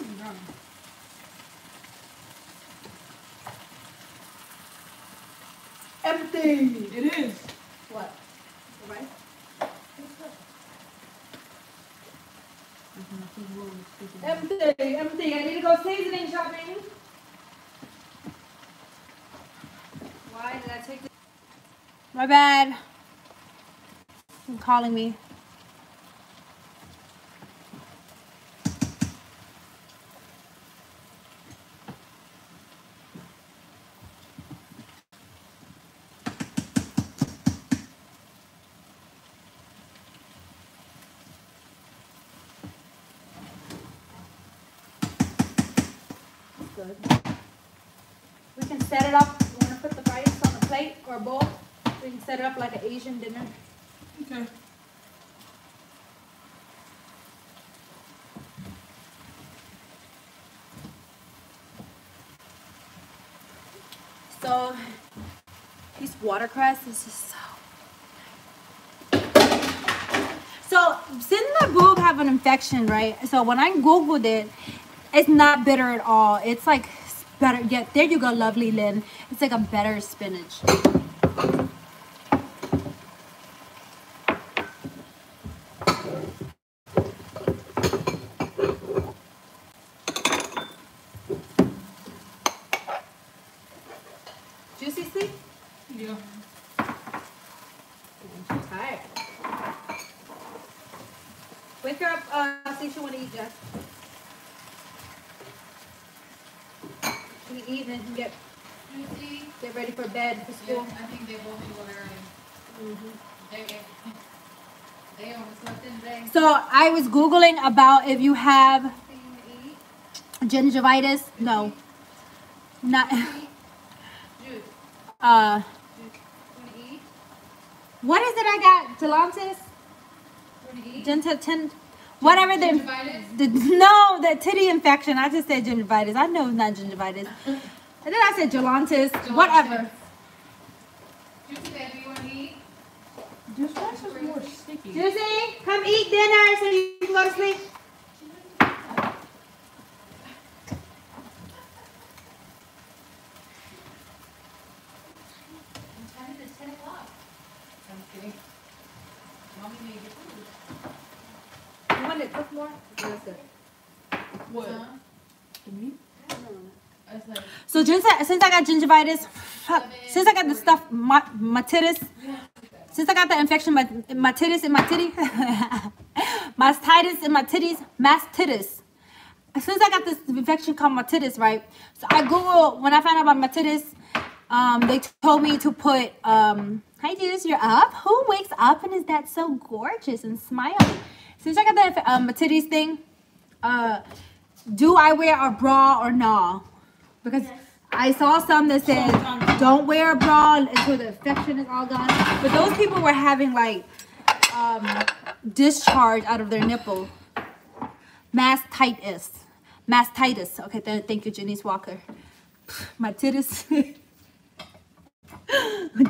Speaker 1: Empty.
Speaker 3: It is.
Speaker 1: What? The rice? Empty, empty. I need to go seasoning shopping. Why did I take this? My bad. I'm calling me. Good. We can set it up. You want to put the rice on the plate or bowl? We can set it up like an Asian dinner.
Speaker 3: Okay.
Speaker 1: So, these watercress is just so. So, Cinnamon boob have an infection, right? So when I googled it, it's not bitter at all. It's like better. Yeah, there you go, lovely Lynn. It's like a better spinach. Juicy sleep?
Speaker 3: Yeah.
Speaker 1: I'm tired. Wake her up, uh, see if she want to eat, Jess. She can eat and then can get,
Speaker 3: Juicy.
Speaker 1: get ready for bed for
Speaker 3: Yeah,
Speaker 1: school.
Speaker 3: I think they both need water already. They, they almost slept in today.
Speaker 1: So I was Googling about if you have
Speaker 3: Anything to eat?
Speaker 1: gingivitis. No. Not, uh,
Speaker 3: Juice. Want to eat?
Speaker 1: what is it I got? Gelantis?
Speaker 3: Want?
Speaker 1: Genta, ten, whatever the, the, no, the titty infection. I just said gingivitis. I know it's not gingivitis. And then I said gelantis, whatever.
Speaker 3: Juicy, baby, you want to eat?
Speaker 4: This rice is more sticky.
Speaker 1: Juicy, come eat dinner so you can go to sleep.
Speaker 3: What time is it? 10 o'clock. I'm kidding. Mommy made your food.
Speaker 1: You want to cook more? That's good.
Speaker 3: What?
Speaker 4: Me?
Speaker 3: I was like,
Speaker 1: So since I, since I got gingivitis, since I got the stuff, my, mastitis, since I got the infection, my mastitis in my titty, mastitis in my titties, mastitis. Since I got this infection called mastitis, right? So I Google when I found out about mastitis, Um, they told me to put, um, hi Juice, you're up? Who wakes up and is that so gorgeous and smiley? Since I got that um, titties thing, uh, do I wear a bra or no? Because I saw some that said don't wear a bra until the infection is all gone. But those people were having like um, discharge out of their nipple. Mastitis. Mastitis. Okay, th- thank you, Janice Walker. My titties.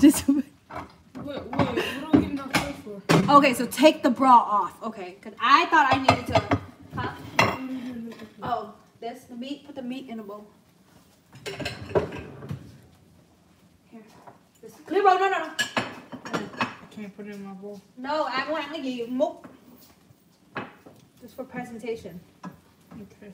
Speaker 1: Just
Speaker 4: Wait, wait, what are we getting our plate for?
Speaker 1: okay, so take the bra off. Okay, because I thought I needed to. Huh? Oh, this the meat. Put the meat in the bowl. Here. This clear. No, no, no.
Speaker 4: I can't put it in my bowl.
Speaker 1: No, I'm going to give you more. Just for presentation.
Speaker 4: Okay.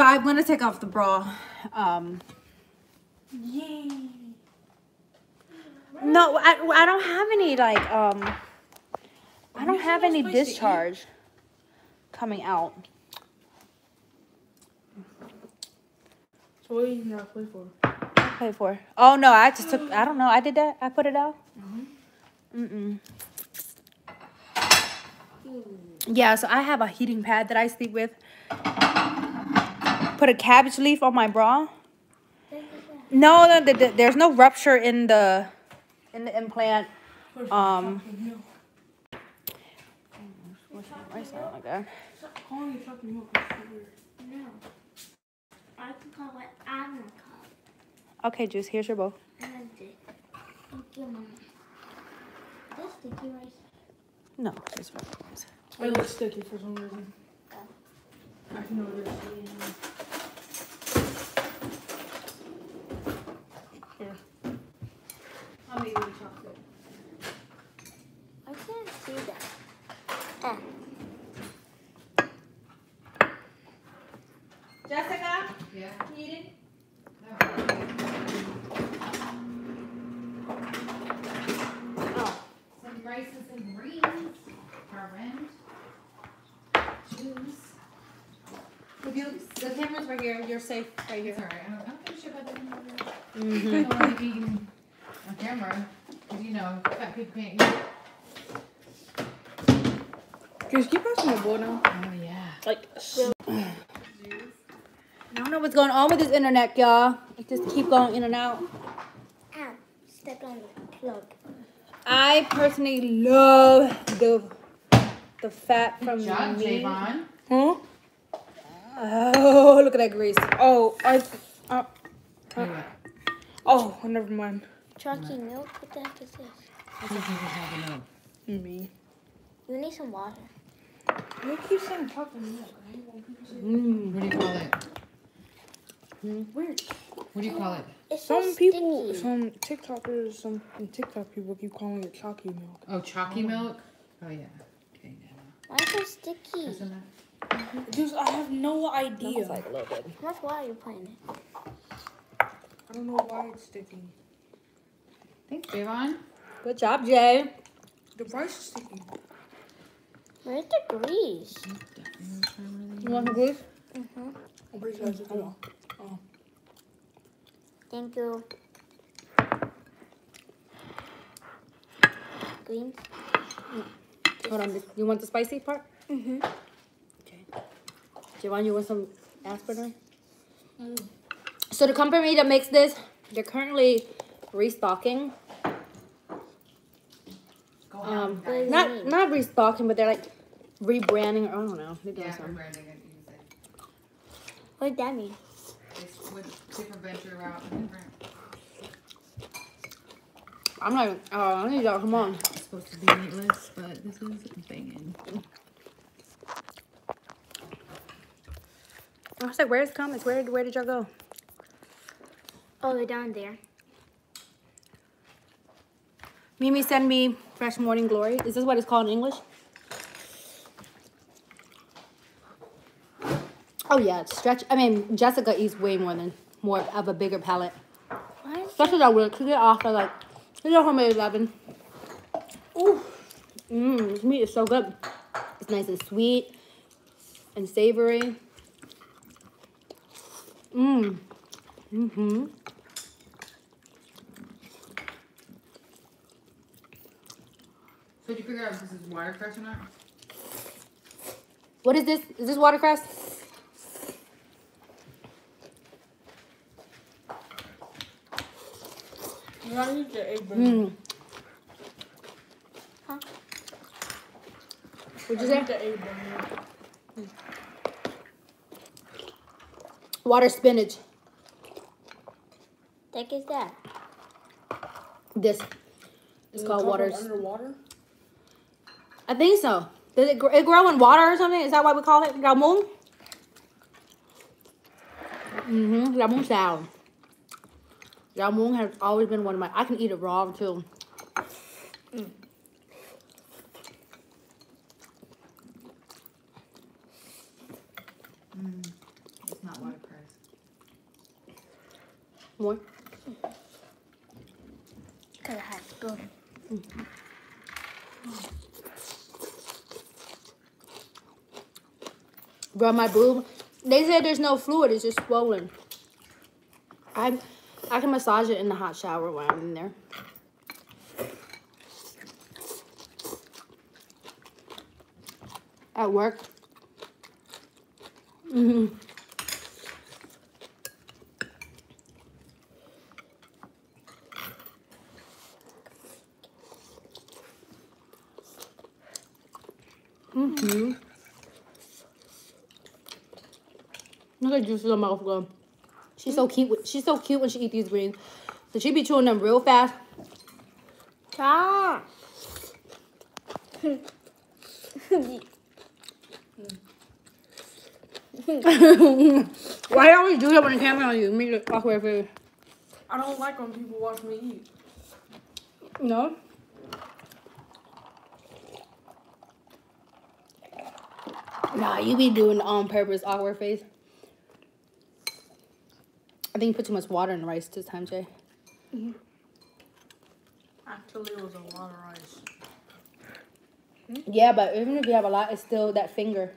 Speaker 1: So I'm gonna take off the bra. Um,
Speaker 2: Yay.
Speaker 1: no, I, I don't have any like um, I don't have any discharge coming out.
Speaker 4: So what are you eating our plate for?
Speaker 1: Pay for. Oh no, I just took. I don't know. I did that. I put it out. Mm mm. Yeah, so I have a heating pad that I sleep with. Put a cabbage leaf on my bra. No, no, the, the, there's no rupture in the in the implant. Um.
Speaker 2: Can.
Speaker 1: Okay, Juice. Here's your bowl. No, it's fine.
Speaker 4: It looks sticky for some reason. I know it is. Here.
Speaker 1: I'll make chocolate.
Speaker 2: I can't see that. Ah.
Speaker 1: Jessica,
Speaker 3: Yeah.
Speaker 1: you eat it?
Speaker 3: Some rice and greens. Current. Juice.
Speaker 1: If you, the camera's right here. You're safe right
Speaker 3: It's
Speaker 1: here.
Speaker 3: alright. I don't, I don't give a shit about the camera.
Speaker 1: Mm-hmm.
Speaker 3: Camera. Cause you know, fat people can't eat.
Speaker 4: Chris, keep passing the bowl now.
Speaker 3: Oh yeah.
Speaker 4: Like, so.
Speaker 1: I don't know what's going on with this internet, y'all. It just keep going in and out.
Speaker 2: Ow. Stepped on the plug.
Speaker 1: I personally love the the fat from
Speaker 3: Good job,
Speaker 1: me.
Speaker 3: Javon.
Speaker 4: huh?
Speaker 1: Oh, look at that grease.
Speaker 4: Oh, I. Uh,
Speaker 3: Tell you what.
Speaker 4: oh, never mind.
Speaker 2: Chalky milk? What the heck is this?
Speaker 4: Me.
Speaker 2: You need some water.
Speaker 4: You keep saying chocolate milk. I don't want people to say
Speaker 1: Mm.
Speaker 3: What do you call it?
Speaker 4: Weird.
Speaker 3: What do you call it?
Speaker 2: It's so
Speaker 4: Some people,
Speaker 2: sticky.
Speaker 4: some TikTokers, some TikTok people keep calling it chalky milk.
Speaker 3: Oh, chalky milk. Oh yeah. Okay, now.
Speaker 2: Why is it so sticky?
Speaker 3: Isn't that?
Speaker 4: Dude, I have no idea.
Speaker 1: a little bit.
Speaker 2: How much water are you putting in?
Speaker 4: I don't know why it's sticky.
Speaker 3: Thanks, Javon.
Speaker 1: Good job, Jay.
Speaker 4: The rice is sticky.
Speaker 2: Where's the grease?
Speaker 1: You want the grease?
Speaker 2: Mm-hmm.
Speaker 4: Oh, pretty sure it's sticky.
Speaker 2: Thank you. Greens?
Speaker 1: Hold on. You want the spicy part?
Speaker 2: Mm-hmm.
Speaker 1: Okay. Javon, you want some aspirin? So the company that makes this, they're currently restocking. Um,
Speaker 3: out,
Speaker 2: What do you
Speaker 1: not not restocking, but they're like rebranding. Or, I don't know. They're doing
Speaker 3: Yeah, for
Speaker 1: something.
Speaker 3: branding, it.
Speaker 2: What does that mean?
Speaker 3: It's with different venture route and different.
Speaker 1: I'm like, oh, I need y'all. Come on.
Speaker 3: It's supposed to be meatless, but this is banging.
Speaker 1: I was like, where's the comments? Where where did y'all go?
Speaker 2: Oh, they're down there.
Speaker 1: Mimi send me fresh morning glory. Is this what it's called in English? Oh yeah, it's stretch. I mean, Jessica eats way more than more of a bigger palate.
Speaker 2: What?
Speaker 1: Especially that we're cooking it off at like, you know, homemade eleven. Ooh, mmm, this meat is so good. It's nice and sweet and savory. Mmm. Mm-hmm.
Speaker 3: Did you figure out if this is watercress or not?
Speaker 1: What is this? Is this watercress?
Speaker 4: You gotta the egg burger.
Speaker 1: Mmm.
Speaker 2: Huh?
Speaker 1: What'd you
Speaker 4: I
Speaker 1: say?
Speaker 4: eat the egg burger.
Speaker 1: Water spinach.
Speaker 2: What is that?
Speaker 1: This. It's
Speaker 4: Does
Speaker 1: called
Speaker 4: come
Speaker 1: water.
Speaker 4: Underwater?
Speaker 1: I think so. Does it, it grow in water or something? Is that what we call it? rau muống? Mm-hmm. rau muống sound. rau muống has always been one of my... I can eat it raw, too.
Speaker 3: It's not watercress.
Speaker 1: More.
Speaker 2: Because I had spoon.
Speaker 1: Bro, my boob... They said there's no fluid. It's just swollen. I, I can massage it in the hot shower while I'm in there. At work. hmm Mm-hmm. Look at juices on my mouth go. She's so cute. She's so cute when she eat these greens. So she be chewing them real fast.
Speaker 2: Ah!
Speaker 1: Why you always do that when the camera on you? Make it awkward for
Speaker 4: I don't like when people watch me eat.
Speaker 1: No. Nah, you be doing on purpose awkward face. I think you put too much water in the rice this time, Jay. Mm-hmm.
Speaker 4: Actually, it was a lot of rice.
Speaker 1: Yeah, but even if you have a lot, it's still that finger.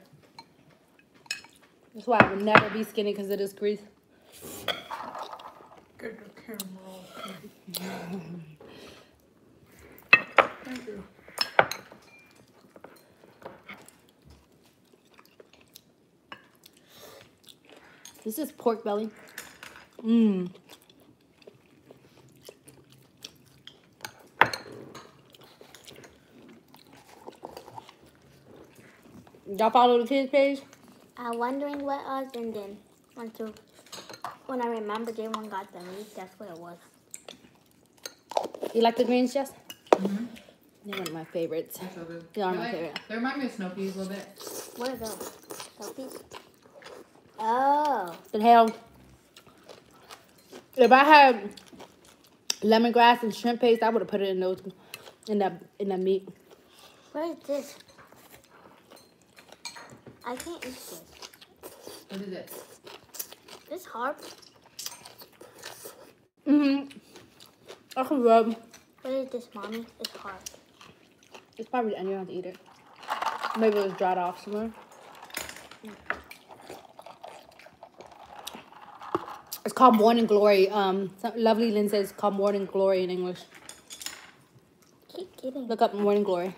Speaker 1: That's why I would never be skinny because of this grease.
Speaker 4: Get the camera off. Thank you.
Speaker 1: This is pork belly. Mmm. Y'all follow the kids page?
Speaker 2: I'm wondering what else, and then once you, when I remember J1 got the meat, that's what it was.
Speaker 1: You like the greens, Jess?
Speaker 3: Mm-hmm.
Speaker 1: They're one of my favorites.
Speaker 3: They're so good.
Speaker 1: They are
Speaker 3: They're
Speaker 1: my
Speaker 3: like-
Speaker 1: favorite.
Speaker 3: They remind me of snow peas a little bit.
Speaker 2: What are those? Soapies? Oh.
Speaker 1: But hell, if I had lemongrass and shrimp paste, I would have put it in those, in that, in that meat.
Speaker 2: What is this? I can't eat this.
Speaker 3: What is this?
Speaker 2: This hard?
Speaker 1: Mm-hmm. I can rub.
Speaker 2: What is this, mommy? It's hard.
Speaker 1: It's probably the end. You don't have to eat it. Maybe it was dried off somewhere. It's called Morning Glory. Um, Lovely Lynn says it's called Morning Glory in English. Look up Morning Glory.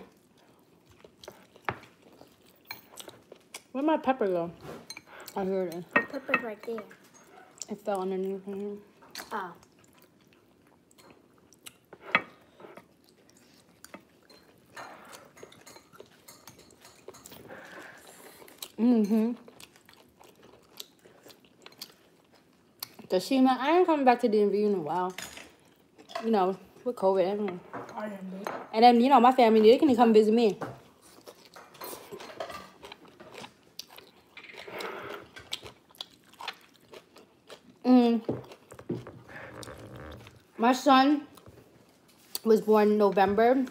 Speaker 1: Where'd my pepper go? I heard it.
Speaker 2: The pepper's right there.
Speaker 1: It fell underneath here.
Speaker 2: Oh.
Speaker 1: Mm-hmm. She, I ain't coming back to the DMV in a while. You know, with COVID. I mean,
Speaker 4: I
Speaker 1: and then you know my family they can come visit me. Mm. My son was born November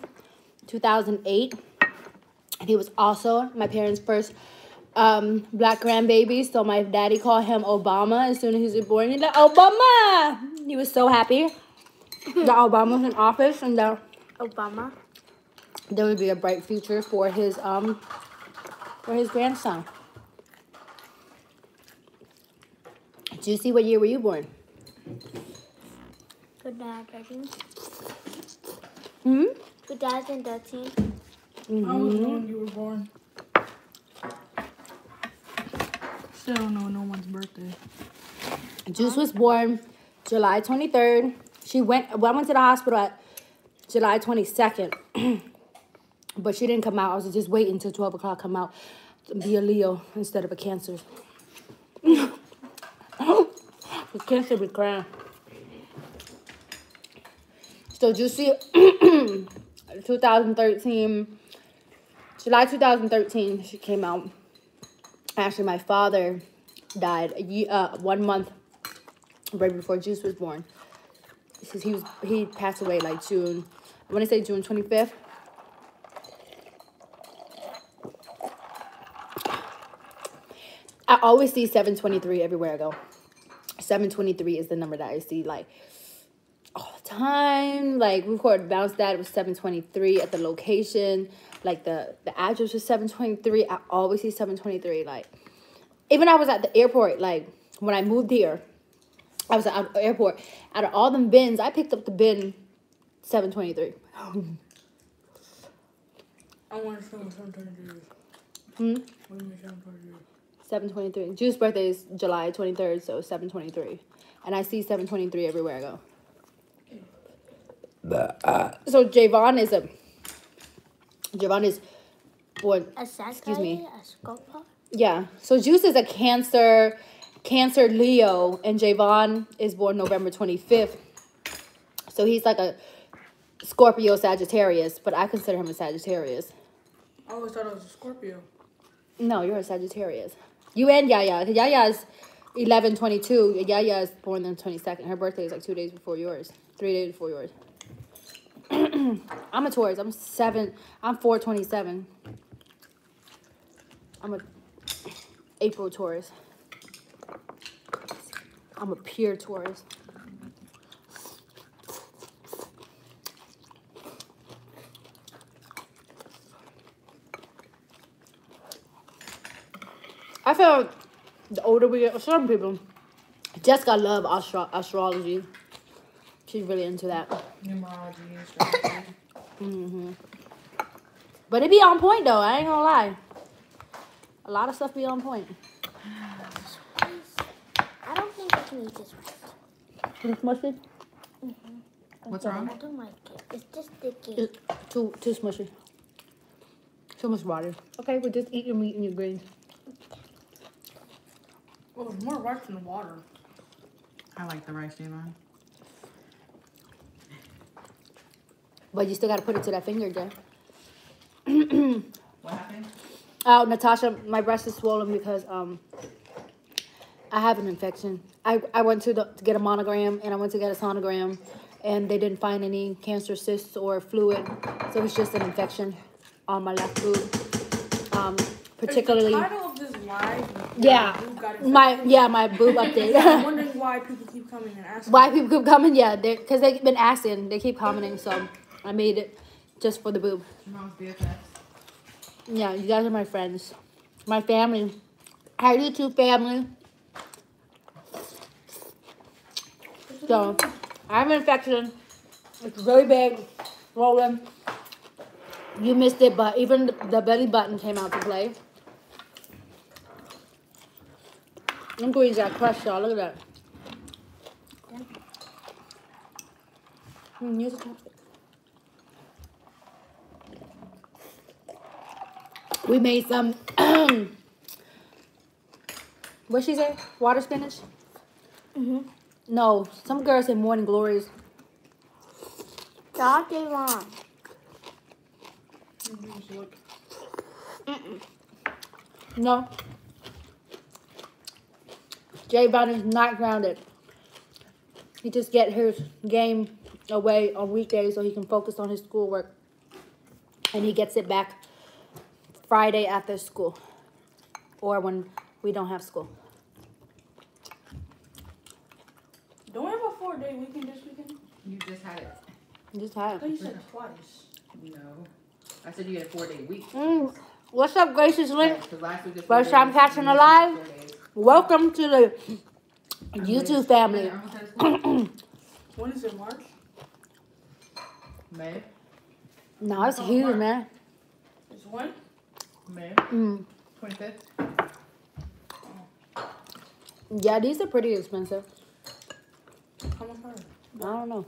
Speaker 1: 2008. And he was also my parents' first um, black grandbaby. So my daddy called him Obama as soon as he was born. He's like, Obama! He was so happy that Obama was in office and that
Speaker 2: Obama.
Speaker 1: there would be a bright future for his um for his grandson. Juicy, what year were you born?
Speaker 2: 2013.
Speaker 1: Hmm?
Speaker 2: 2013.
Speaker 4: I was
Speaker 1: Mm-hmm.
Speaker 4: when you were born. Still don't know no one's birthday.
Speaker 1: Juice was born July 23rd. She went, well, I went to the hospital at July 22nd. but she didn't come out. I was just waiting until 12 o'clock come out to be a Leo instead of a Cancer. The cancer be crying. So Juicy, 2013, July 2013, she came out. Actually, my father died a ye- uh, one month right before Juice was born. Because he was he passed away like June. I want to say June twenty fifth. I always see seven twenty three everywhere I go. Seven twenty three is the number that I see like all the time. Like we recorded bounce that was seven twenty three at the location. Like the the address was seven twenty three. I always see seven twenty three. Like even I was at the airport. Like when I moved here, I was at the airport. Out of all them bins, I picked up the bin seven twenty three.
Speaker 4: I want to show them something
Speaker 1: Hmm.
Speaker 4: What do you mean something
Speaker 1: Seven twenty three. Juice's birthday is July twenty third, so seven twenty three, and I see seven twenty three everywhere I go. The So Javon is a. Javon is born.
Speaker 2: A Santa,
Speaker 1: Excuse me.
Speaker 2: A sculptor.
Speaker 1: Yeah. So Juice is a Cancer, Cancer Leo, and Javon is born November twenty fifth. So he's like a Scorpio Sagittarius, but I consider him a Sagittarius.
Speaker 4: I always thought I was a Scorpio.
Speaker 1: No, you're a Sagittarius. You and Yaya. Yaya's eleven twenty two. Yaya is born on the twenty second. Her birthday is like two days before yours. Three days before yours. I'm a Taurus. I'm seven. I'm four twenty seven. I'm a April Taurus. I'm a pure Taurus. I feel the older we get, some people, Jessica love astro- astrology. She's really into that.
Speaker 3: Numerology, astrology.
Speaker 1: hmm But it be on point though. I ain't gonna lie. A lot of stuff be on point.
Speaker 2: I don't think I can eat this rice.
Speaker 1: Too smushy?
Speaker 3: What's
Speaker 2: I
Speaker 3: wrong?
Speaker 2: don't like it. It's just sticky.
Speaker 1: It's too too smushy. Too much water. Okay, well just eat your meat and your greens.
Speaker 4: Oh, there's more rice in the water.
Speaker 3: I like the rice, Javon.
Speaker 1: But you still gotta put it to that finger, Jay.
Speaker 3: What happened?
Speaker 1: Oh, Natasha, my breast is swollen because um I have an infection. I, I went to the to get a mammogram and I went to get a sonogram and they didn't find any cancer cysts or fluid. So it's just an infection on my left boob. Um particularly
Speaker 4: Is the title of this live.
Speaker 1: Yeah. My yeah, my boob update.
Speaker 4: I'm wondering why people keep coming and asking.
Speaker 1: Why people keep coming? Yeah, they because they've been asking. They keep commenting, so I made it just for the boob.
Speaker 3: Mom's.
Speaker 1: Yeah, you guys are my friends. My family. Hi, YouTube family. So, I have an infection. It's really big, swollen. You missed it, but even the, belly button came out to play. I'm going to use that crushed, y'all. Look at that. Mm, use. We made some. what she say? Water spinach.
Speaker 2: Mm-hmm.
Speaker 1: No, some girls say morning glories.
Speaker 2: Dog Javon.
Speaker 4: Let me just.
Speaker 2: Mm-mm.
Speaker 1: No. Javon is not grounded. He just get his game away on weekdays so he can focus on his schoolwork. And he gets it back Friday after school. Or when we don't have school.
Speaker 4: Don't we have a four day weekend this weekend?
Speaker 3: You just had it.
Speaker 1: Just
Speaker 4: I
Speaker 1: have.
Speaker 4: thought you said twice.
Speaker 3: No. I said you had a four day week.
Speaker 1: Mm. What's up, Gracious Link?
Speaker 3: Because last week
Speaker 1: First time catching
Speaker 3: and
Speaker 1: a live?
Speaker 3: week was four days.
Speaker 1: Welcome to the YouTube family.
Speaker 3: Almost out of school.
Speaker 4: When is it, March?
Speaker 3: May.
Speaker 1: No, it's huge, man.
Speaker 4: It's when?
Speaker 3: May.
Speaker 1: Mm.
Speaker 3: 25th.
Speaker 1: Yeah, these are pretty expensive.
Speaker 4: How much are they?
Speaker 1: I don't know.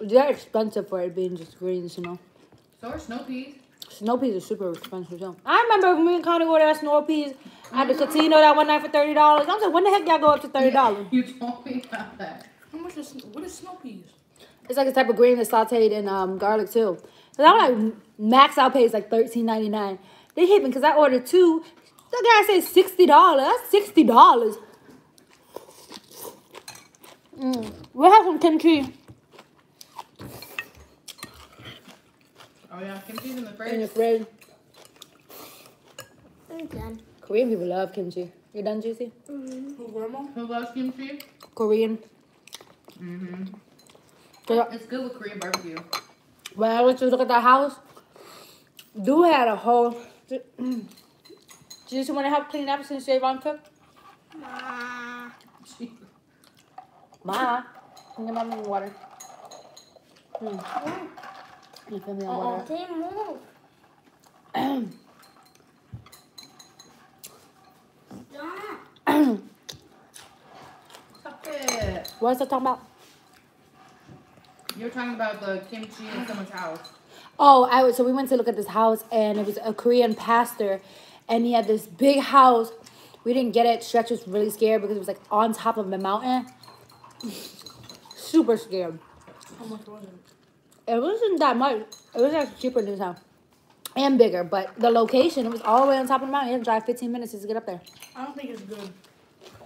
Speaker 1: They're expensive for it being just greens, you know.
Speaker 3: So are snow peas.
Speaker 1: Snow peas are super expensive too. I remember when me and Connie go to snow peas at the casino that one night for thirty dollars. I was like, when the heck y'all go up to thirty dollars?
Speaker 3: You told me about that.
Speaker 4: How much is what is snow peas?
Speaker 1: It's like a type of green that's sauteed in um, garlic too. Cause I'm like max out pays like thirteen ninety nine. They hit me because I ordered two. The guy said sixty dollars. That's sixty dollars. Mm. We have some kimchi
Speaker 3: Oh yeah, kimchi's in the fridge.
Speaker 1: in the
Speaker 3: fridge.
Speaker 1: fridge.
Speaker 2: I'm done.
Speaker 1: Korean people love kimchi. You done, Juicy?
Speaker 4: Who, grandma?
Speaker 3: Who loves kimchi?
Speaker 1: Korean.
Speaker 3: Mm-hmm. It's good with Korean barbecue.
Speaker 1: When I went to look at the house, dude had a whole. you want to help clean up since Javon cooked? Ma, you get me water? Hmm. You fill me on water.
Speaker 2: They move. Stop.
Speaker 3: It.
Speaker 1: What's that talking about?
Speaker 3: You're talking about the kimchi in someone's house.
Speaker 1: Oh, I was, so we went to look at this house, and it was a Korean pastor, and he had this big house. We didn't get it. Stretch was really scared because it was like on top of the mountain. Super scared.
Speaker 4: How much was it?
Speaker 1: It wasn't that much. It was actually cheaper than this house. And bigger, but the location, it was all the way on top of the mountain. You had to drive 15 minutes just to get up there.
Speaker 4: I don't think it's good.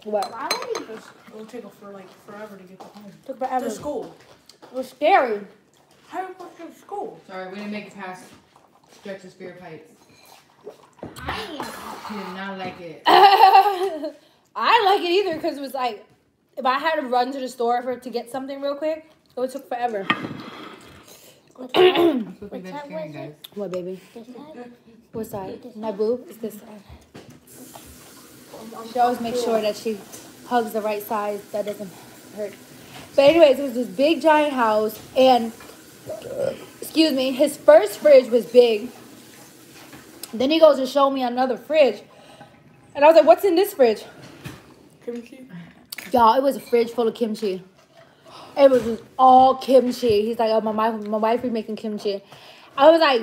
Speaker 1: What?
Speaker 2: Why would you?
Speaker 4: Because it'll take a for like forever to get to home.
Speaker 1: Took forever.
Speaker 4: To school.
Speaker 1: It was scary.
Speaker 4: How you supposed to go to school?
Speaker 3: Sorry, we didn't make it past Stretch's Spirit Heights.
Speaker 2: I
Speaker 3: did not like it.
Speaker 1: I like it either because it was like, if I had to run to the store for to get something real quick, it would took forever.
Speaker 2: Which
Speaker 3: I'm supposed to be
Speaker 2: What's that was
Speaker 3: guys.
Speaker 1: What, baby?
Speaker 2: This side?
Speaker 1: What side? My boob is this side. She always makes sure that she hugs the right size that doesn't hurt. But anyways, it was this big giant house, and excuse me, his first fridge was big. Then he goes to show me another fridge, and I was like, "What's in this fridge?"
Speaker 4: Kimchi?
Speaker 1: Y'all, it was a fridge full of kimchi. It was just all kimchi. He's like, oh, my, wife, my wife be making kimchi. I was like,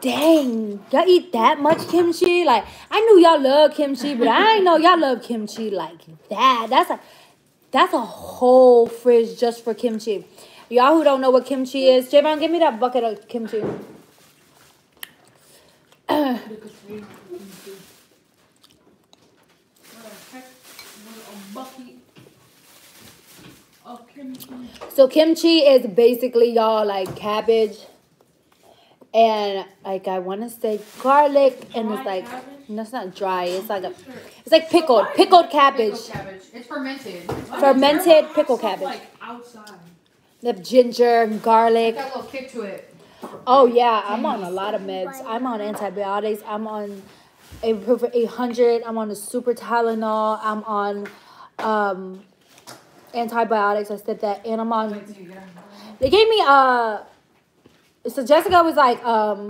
Speaker 1: dang, y'all eat that much kimchi? Like, I knew y'all love kimchi, but I didn't know y'all love kimchi like that. That's a, that's a whole fridge just for kimchi. Y'all who don't know what kimchi is, Javon, give me that bucket of kimchi. So kimchi is basically y'all like cabbage and like I want to say garlic and it's like it's not dry. It's like a it's like pickled pickled cabbage,
Speaker 3: Pickled cabbage. It's fermented.
Speaker 1: Fermented pickle cabbage.
Speaker 4: Like outside.
Speaker 1: the ginger, and garlic.
Speaker 3: got a little kick to it.
Speaker 1: Oh yeah, I'm on a lot of meds. I'm on antibiotics. I'm on a Ibuprofen 800. I'm on the super Tylenol. I'm on um antibiotics. I said that, and I'm on
Speaker 3: Wait till you get on.
Speaker 1: They gave me uh so Jessica was like um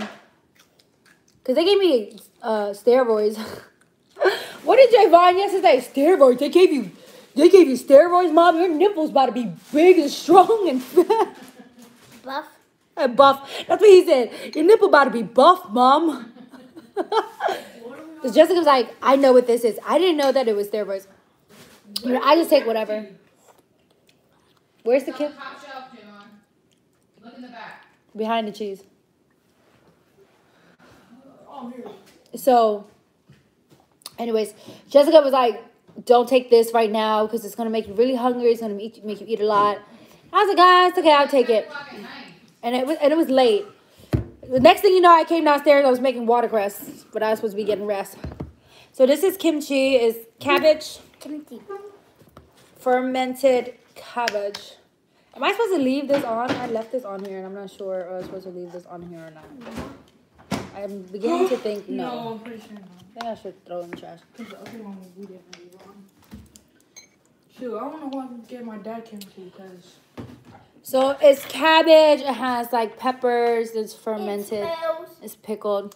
Speaker 1: cuz they gave me uh steroids. what did Javon yesterday? Steroids. They gave you they gave you steroids, mom. Your nipples about to be big and strong and fat
Speaker 2: Buff.
Speaker 1: and buff. That's what he said. Your nipple about to be buff, mom. Cuz Jessica was like, I know what this is. I didn't know that it was steroids. I just take whatever. Where's the
Speaker 3: It's
Speaker 1: kid?
Speaker 3: the top shelf, Javon. Look in the back.
Speaker 1: Behind the cheese.
Speaker 4: Oh, here.
Speaker 1: So, anyways, Jessica was like, "Don't take this right now because it's gonna make you really hungry. It's gonna make, make you eat a lot." I was like, "Guys, okay, I'll take it."
Speaker 3: 10 o'clock at night.
Speaker 1: And it was and it was late. The next thing you know, I came downstairs. I was making watercress, but I was supposed to be getting rest. So this is kimchi. Is cabbage,
Speaker 2: Kimchi.
Speaker 1: fermented cabbage. Am I supposed to leave this on? I left this on here, and I'm not sure if I was supposed to leave this on here or not. I'm beginning to think no.
Speaker 4: No, I'm pretty sure not.
Speaker 1: I think I should throw it in the trash.
Speaker 4: Cause the other one we didn't leave on. Shoot, I don't know why I can get my dad kimchi because
Speaker 1: So it's cabbage. It has like peppers. It's fermented.
Speaker 2: It.
Speaker 1: It's pickled.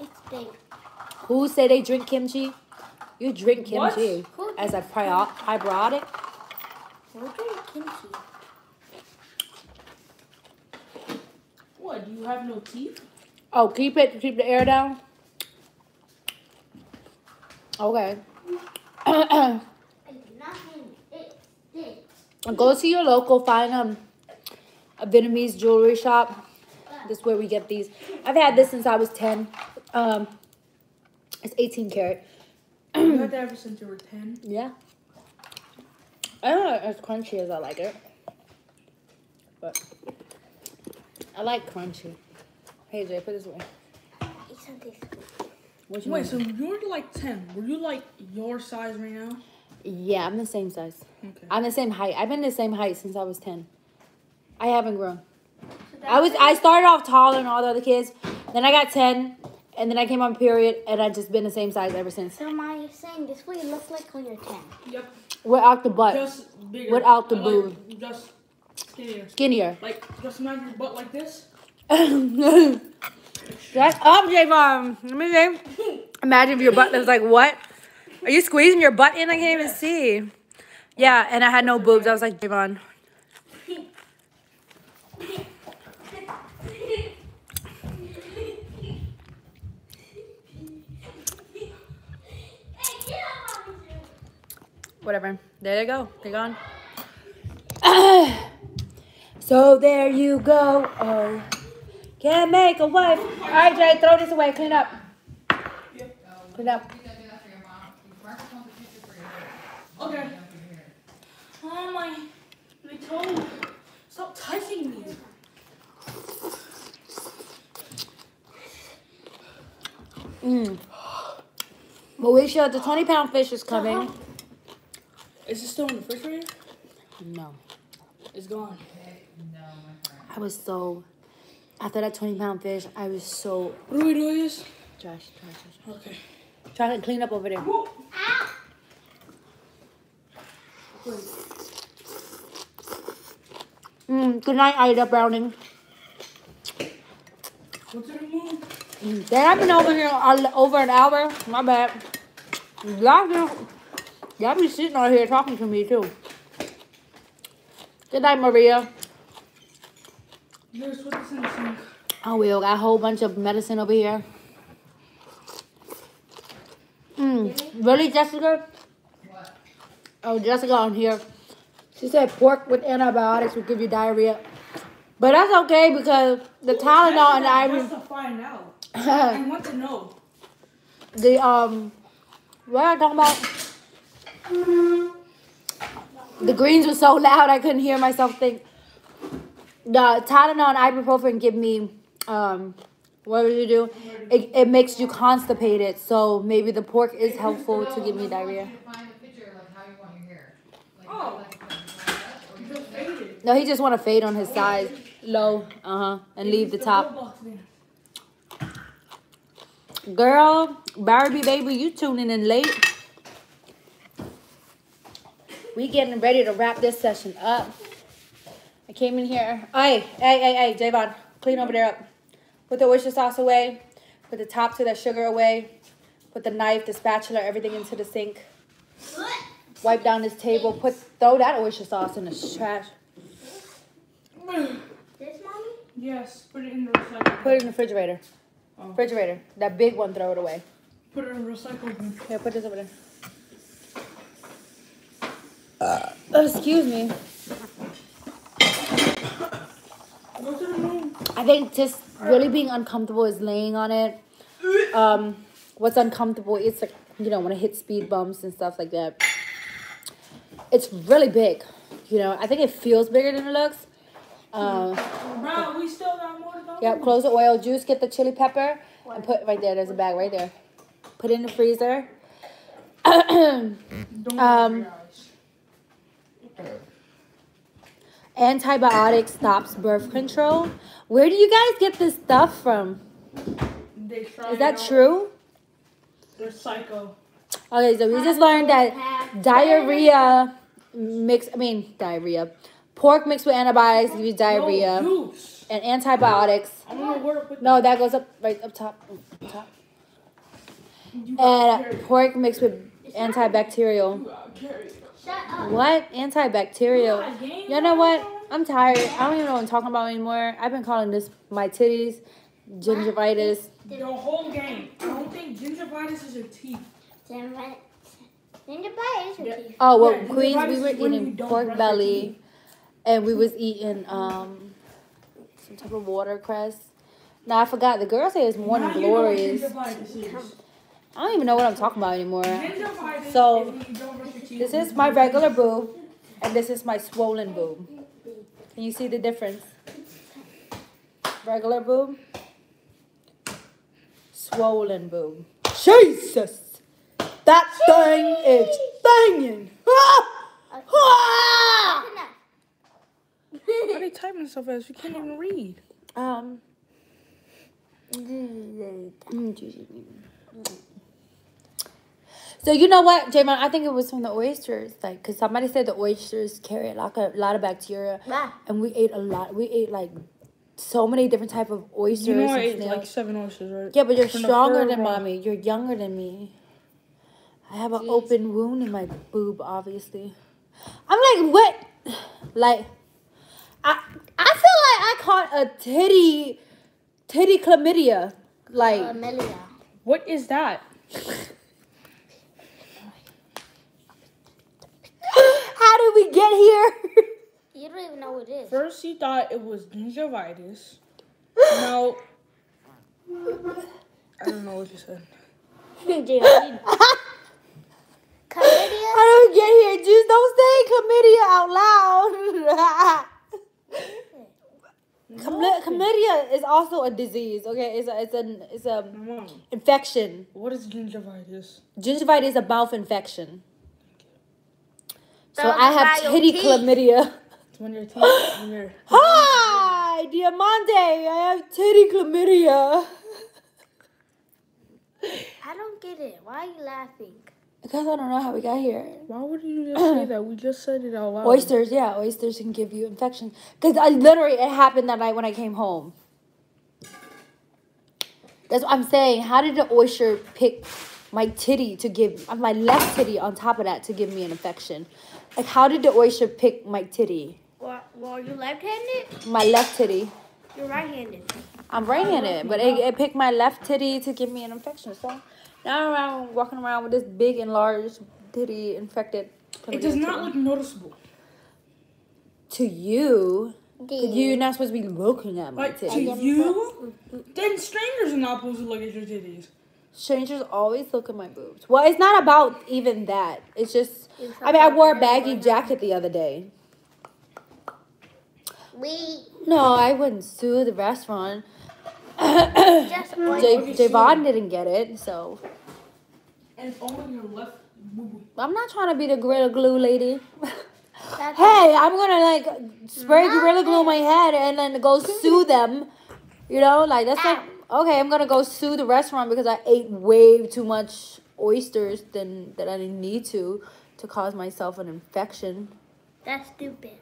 Speaker 2: It's big.
Speaker 1: Who say they drink kimchi? You drink kimchi
Speaker 2: Who
Speaker 1: as a prio- probiotic.
Speaker 2: Who drink kimchi?
Speaker 4: What? Do you have no teeth?
Speaker 1: Oh, keep it. to Keep the air down. Okay.
Speaker 2: I did nothing. It's big.
Speaker 1: Go to your local. Find um, a Vietnamese jewelry shop. This is where we get these. I've had this since I was ten. Um, it's 18 karat.
Speaker 4: you had that ever since you were ten.
Speaker 1: Yeah. I don't know as crunchy as I like it. But I like crunchy. Hey Jay, put this away.
Speaker 2: It's on this.
Speaker 1: What you
Speaker 4: Wait,
Speaker 1: want?
Speaker 4: so you were like ten. Were you like your size right now?
Speaker 1: Yeah, I'm the same size.
Speaker 4: Okay.
Speaker 1: I'm the same height. I've been the same height since I was 10. I haven't grown.
Speaker 2: So
Speaker 1: I was I started off taller than all the other kids. Then I got 10 and then I came on period and I've just been the same size ever since.
Speaker 2: So, Ma, you're saying this what you look like when you're 10.
Speaker 4: Yep.
Speaker 1: Without the butt.
Speaker 4: Just bigger.
Speaker 1: Without the
Speaker 4: Like,
Speaker 1: boob.
Speaker 4: Just skinnier.
Speaker 1: Skinnier.
Speaker 4: Like just imagine your butt like this.
Speaker 1: Shut up, Javon. Let me see. Imagine if your butt was like, what? Are you squeezing your butt in? I can't even see. Yeah, and I had no boobs. I was like, Javon. Whatever. There they go. They're gone. So there you go. Oh, can't make a wife. All right, Jay, throw this away. Clean up. Clean up.
Speaker 3: You gotta do that for your mom. Marcus wants a picture for your hair.
Speaker 4: Okay.
Speaker 3: You know, for your hair.
Speaker 4: Oh my! Told me. Stop touching me.
Speaker 1: Mm. Moesha, the 20 pound fish is coming.
Speaker 4: Is it still in the refrigerator?
Speaker 1: No.
Speaker 4: It's gone.
Speaker 3: Heck no, my friend.
Speaker 1: I was so, after that 20 pound fish, I was so,
Speaker 4: What do we do this?
Speaker 1: Josh, Josh, Josh.
Speaker 4: Okay.
Speaker 1: Try to clean up over there. Mm, good night, Ida Browning.
Speaker 4: What's in the moon?
Speaker 1: Mm, Dad, I've been over here all, over an hour. My bad. Y'all, do- y'all be sitting over here talking to me too. Good night, Maria.
Speaker 4: This in the sink.
Speaker 1: I will. Got a whole bunch of medicine over here. Mm, really, Jessica?
Speaker 3: What?
Speaker 1: Oh, Jessica on here. She said pork with antibiotics will give you diarrhea. But that's okay because the Tylenol and the
Speaker 4: Just to find out. I want to know.
Speaker 1: the um, what are I talking about? The greens were so loud I couldn't hear myself think. The Tylenol and ibuprofen give me um, what do you do? It, it makes you constipated, so maybe the pork is helpful to give me diarrhea.
Speaker 4: Oh.
Speaker 1: No, he just want to fade on his sides, low, uh huh, and leave the top. Girl, Barbie baby, you tuning in late. We getting ready to wrap this session up. I came in here. Hey, hey, hey, hey, Javon, clean over there up. Put the oyster sauce away. Put the top to the sugar away. Put the knife, the spatula, everything into the sink. Wipe down this table. Put throw that oyster sauce in the trash.
Speaker 2: This, mommy?
Speaker 4: Yes, put it in the recycle.
Speaker 1: Put it in the refrigerator.
Speaker 4: Oh.
Speaker 1: Refrigerator. That big one, throw it away.
Speaker 4: Put it in a recycle bin.
Speaker 1: Here, put this over there. Uh, excuse me.
Speaker 4: Go to the room.
Speaker 1: I think just really being uncomfortable is laying on it. Um, what's uncomfortable is like you know when I hit speed bumps and stuff like that. It's really big, you know. I think it feels bigger than it looks. Um,
Speaker 4: Bro, we still got more to go.
Speaker 1: yeah, close the oil juice, get the chili pepper, and put right there. There's a bag right there. Put it in the freezer. Um. Antibiotic stops birth control. Where do you guys get this stuff from?
Speaker 4: They try
Speaker 1: Is that
Speaker 4: out.
Speaker 1: true?
Speaker 4: They're psycho.
Speaker 1: Okay, so we just learned that diarrhea mix. I mean diarrhea. Pork mixed with antibiotics gives you diarrhea
Speaker 4: No, juice.
Speaker 1: and antibiotics.
Speaker 4: I don't know where to put
Speaker 1: No, that goes up right up top. Up top. And pork mixed with antibacterial.
Speaker 2: Shut up.
Speaker 1: What antibacterial? You know what? I'm tired. I don't even know what I'm talking about anymore. I've been calling this my titties, gingivitis.
Speaker 4: The whole game. I don't think gingivitis is your teeth.
Speaker 2: Gingivitis. Gingivitis is your
Speaker 4: Yeah.
Speaker 2: teeth.
Speaker 1: Oh well,
Speaker 4: Yeah,
Speaker 1: Queens, we were
Speaker 4: is when you
Speaker 1: eating pork belly, and we was eating um some type of watercress. Now I forgot. The girl said it's morning
Speaker 4: Now you know
Speaker 1: I don't even know what I'm talking about anymore. So,
Speaker 4: is when you don't brush your teeth.
Speaker 1: This is my regular boob, and this is my swollen boob. Can you see the difference? Regular boob, swollen boob. Jesus, that thing is banging. Ah! Ah!
Speaker 4: Why are they typing so fast? You can't even read.
Speaker 1: Um. So you know what, Jaymon? I think it was from the oysters, like, cause somebody said the oysters carry a lot of, lot of bacteria,
Speaker 2: Ah.
Speaker 1: and we ate a lot. We ate like so many different type of oysters.
Speaker 4: You know I ate
Speaker 1: snails.
Speaker 4: like seven oysters, right?
Speaker 1: yeah, but you're
Speaker 4: from
Speaker 1: stronger
Speaker 4: fur
Speaker 1: than
Speaker 4: roll.
Speaker 1: mommy. You're younger than me. I have an open wound in my boob, obviously. I'm like, what? Like, I I feel like I caught a titty, titty chlamydia. Like,
Speaker 2: Amelia.
Speaker 4: What is that?
Speaker 1: how did we get here?
Speaker 2: You don't even know what it is.
Speaker 4: First, you thought it was gingivitis. No. I don't know what you said.
Speaker 2: Chlamydia.
Speaker 1: How did we get here? Just don't say chlamydia out loud. Chlamy- chlamydia is also a disease. Okay, it's a it's an it's a
Speaker 4: Mom,
Speaker 1: infection.
Speaker 4: what is gingivitis?
Speaker 1: Gingivitis is a mouth infection. So I have
Speaker 2: are your
Speaker 1: titty
Speaker 2: teeth.
Speaker 1: chlamydia.
Speaker 4: It's when your teeth, when your
Speaker 1: Hi, Diamante. I have titty chlamydia.
Speaker 2: I don't get it. Why are you laughing?
Speaker 1: Because I don't know how we got here.
Speaker 4: Why would you just say that? We just said it out loud.
Speaker 1: Oysters, yeah, oysters can give you infections. Because I literally, it happened that night when I came home. That's what I'm saying. How did the oyster pick my titty to give, uh, my left titty on top of that to give me an infection? Like, how did the oyster pick my titty?
Speaker 2: Well, well are you left-handed?
Speaker 1: My left titty.
Speaker 2: You're right-handed.
Speaker 1: I'm right-handed, but it, it picked my left titty to give me an infection. So now I'm walking around with this big enlarged titty infected.
Speaker 4: It does not
Speaker 1: titty.
Speaker 4: look noticeable.
Speaker 1: to you, You're not supposed to be looking at my
Speaker 4: Like to you, then strangers are not supposed to look at your titties.
Speaker 1: Strangers always look at my boobs. Well, it's not about even that. It's just. I mean, I wore a baggy jacket the other day.
Speaker 2: We
Speaker 1: No, I wouldn't sue the restaurant.
Speaker 2: just
Speaker 1: J- Javon didn't get it, so
Speaker 4: And it's only your left
Speaker 1: I'm not trying to be the gorilla glue lady. Hey, I'm gonna like spray gorilla glue on my head and then go sue them. You know, like that's like okay, I'm gonna go sue the restaurant because I ate way too much oysters than that I didn't need to to cause myself an infection.
Speaker 2: That's stupid.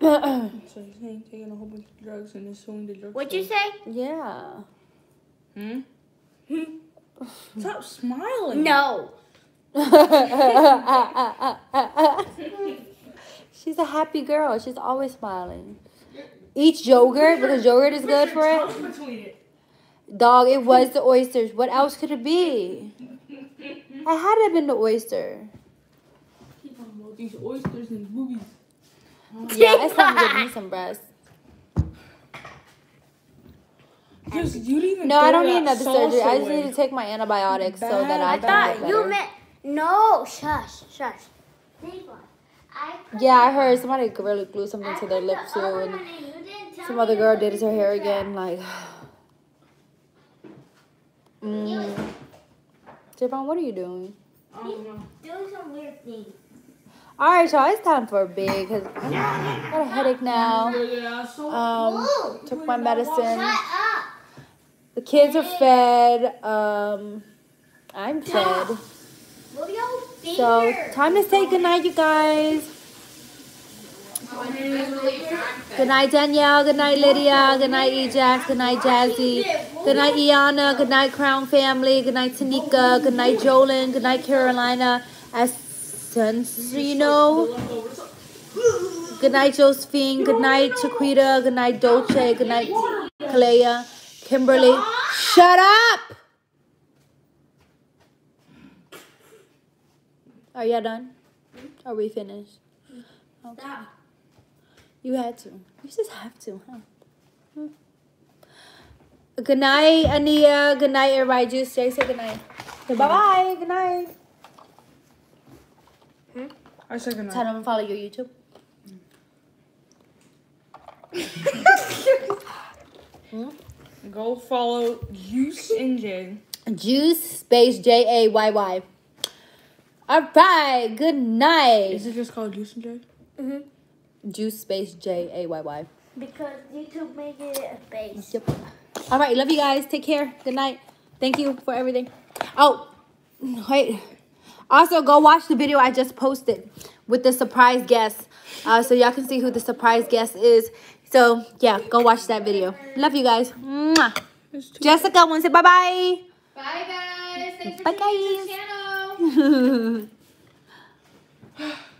Speaker 1: yeah.
Speaker 4: So he's saying taking a whole bunch of drugs and then suing the drug.
Speaker 2: What'd you say? Yeah.
Speaker 4: Hmm? Stop smiling.
Speaker 2: No.
Speaker 1: She's a happy girl. She's always smiling. Eat yogurt because yogurt is good for it.
Speaker 4: Tough between it.
Speaker 1: Dog, it was the oysters. What else could it be? I had to have been the oyster.
Speaker 4: Keep on about these oysters and boobies.
Speaker 1: Yeah, it's time to give me some breast.
Speaker 4: Just, you didn't even
Speaker 1: No, I don't need another surgery. I just need to take my antibiotics so that I
Speaker 2: I
Speaker 1: can
Speaker 2: thought
Speaker 1: get
Speaker 2: you meant no. Shush, shush. I
Speaker 1: Yeah, I heard somebody really glued something
Speaker 2: I
Speaker 1: to their
Speaker 2: the
Speaker 1: lips too, and
Speaker 2: one in. You didn't tell
Speaker 1: some other girl
Speaker 2: put
Speaker 1: did
Speaker 2: this
Speaker 1: her hair again. Like, mm. Javon, what are you doing?
Speaker 4: I.
Speaker 2: Doing some weird things.
Speaker 1: All right, y'all, it's time for a big because I got a headache now. Um, took my medicine. The kids are fed. Um, I'm fed. So time to say goodnight, you guys. Good night, Danielle. Good night, Lydia. Good night, Ejax. Good night, Jazzy. Good night, Iana. Good night, Crown Family. Good night, Tanika. Good night, Jolyn. Good night, Carolina. Asensino. Good night, Josephine. Good night, Chiquita. Good night, Dolce. Good night, Kalea. Kimberly. Shut up! Are y'all done? Are we finished? Okay. You had to. You just have to, huh? Hmm. Good night, Ania. Good night, everybody. Juice say, say good night. Bye bye. Good night. Hmm?
Speaker 4: I said good night.
Speaker 1: Tell them to follow your YouTube.
Speaker 4: Go follow Juice and Jay.
Speaker 1: Juice space J A Y Y. All right. Good night.
Speaker 4: Is it just called Juice and Jay?
Speaker 1: Juice space J A Y Y.
Speaker 2: Because YouTube made it a space.
Speaker 1: Yep. All right. Love you guys. Take care. Good night. Thank you for everything. Oh, wait. Also, go watch the video I just posted with the surprise guest, uh, so y'all can see who the surprise guest is. So yeah, go watch that video. Love you guys. Mwah. Jessica wants to say bye bye.
Speaker 3: Bye guys. Thanks for
Speaker 1: Bye,
Speaker 3: tuning in to
Speaker 1: guys.
Speaker 3: channel.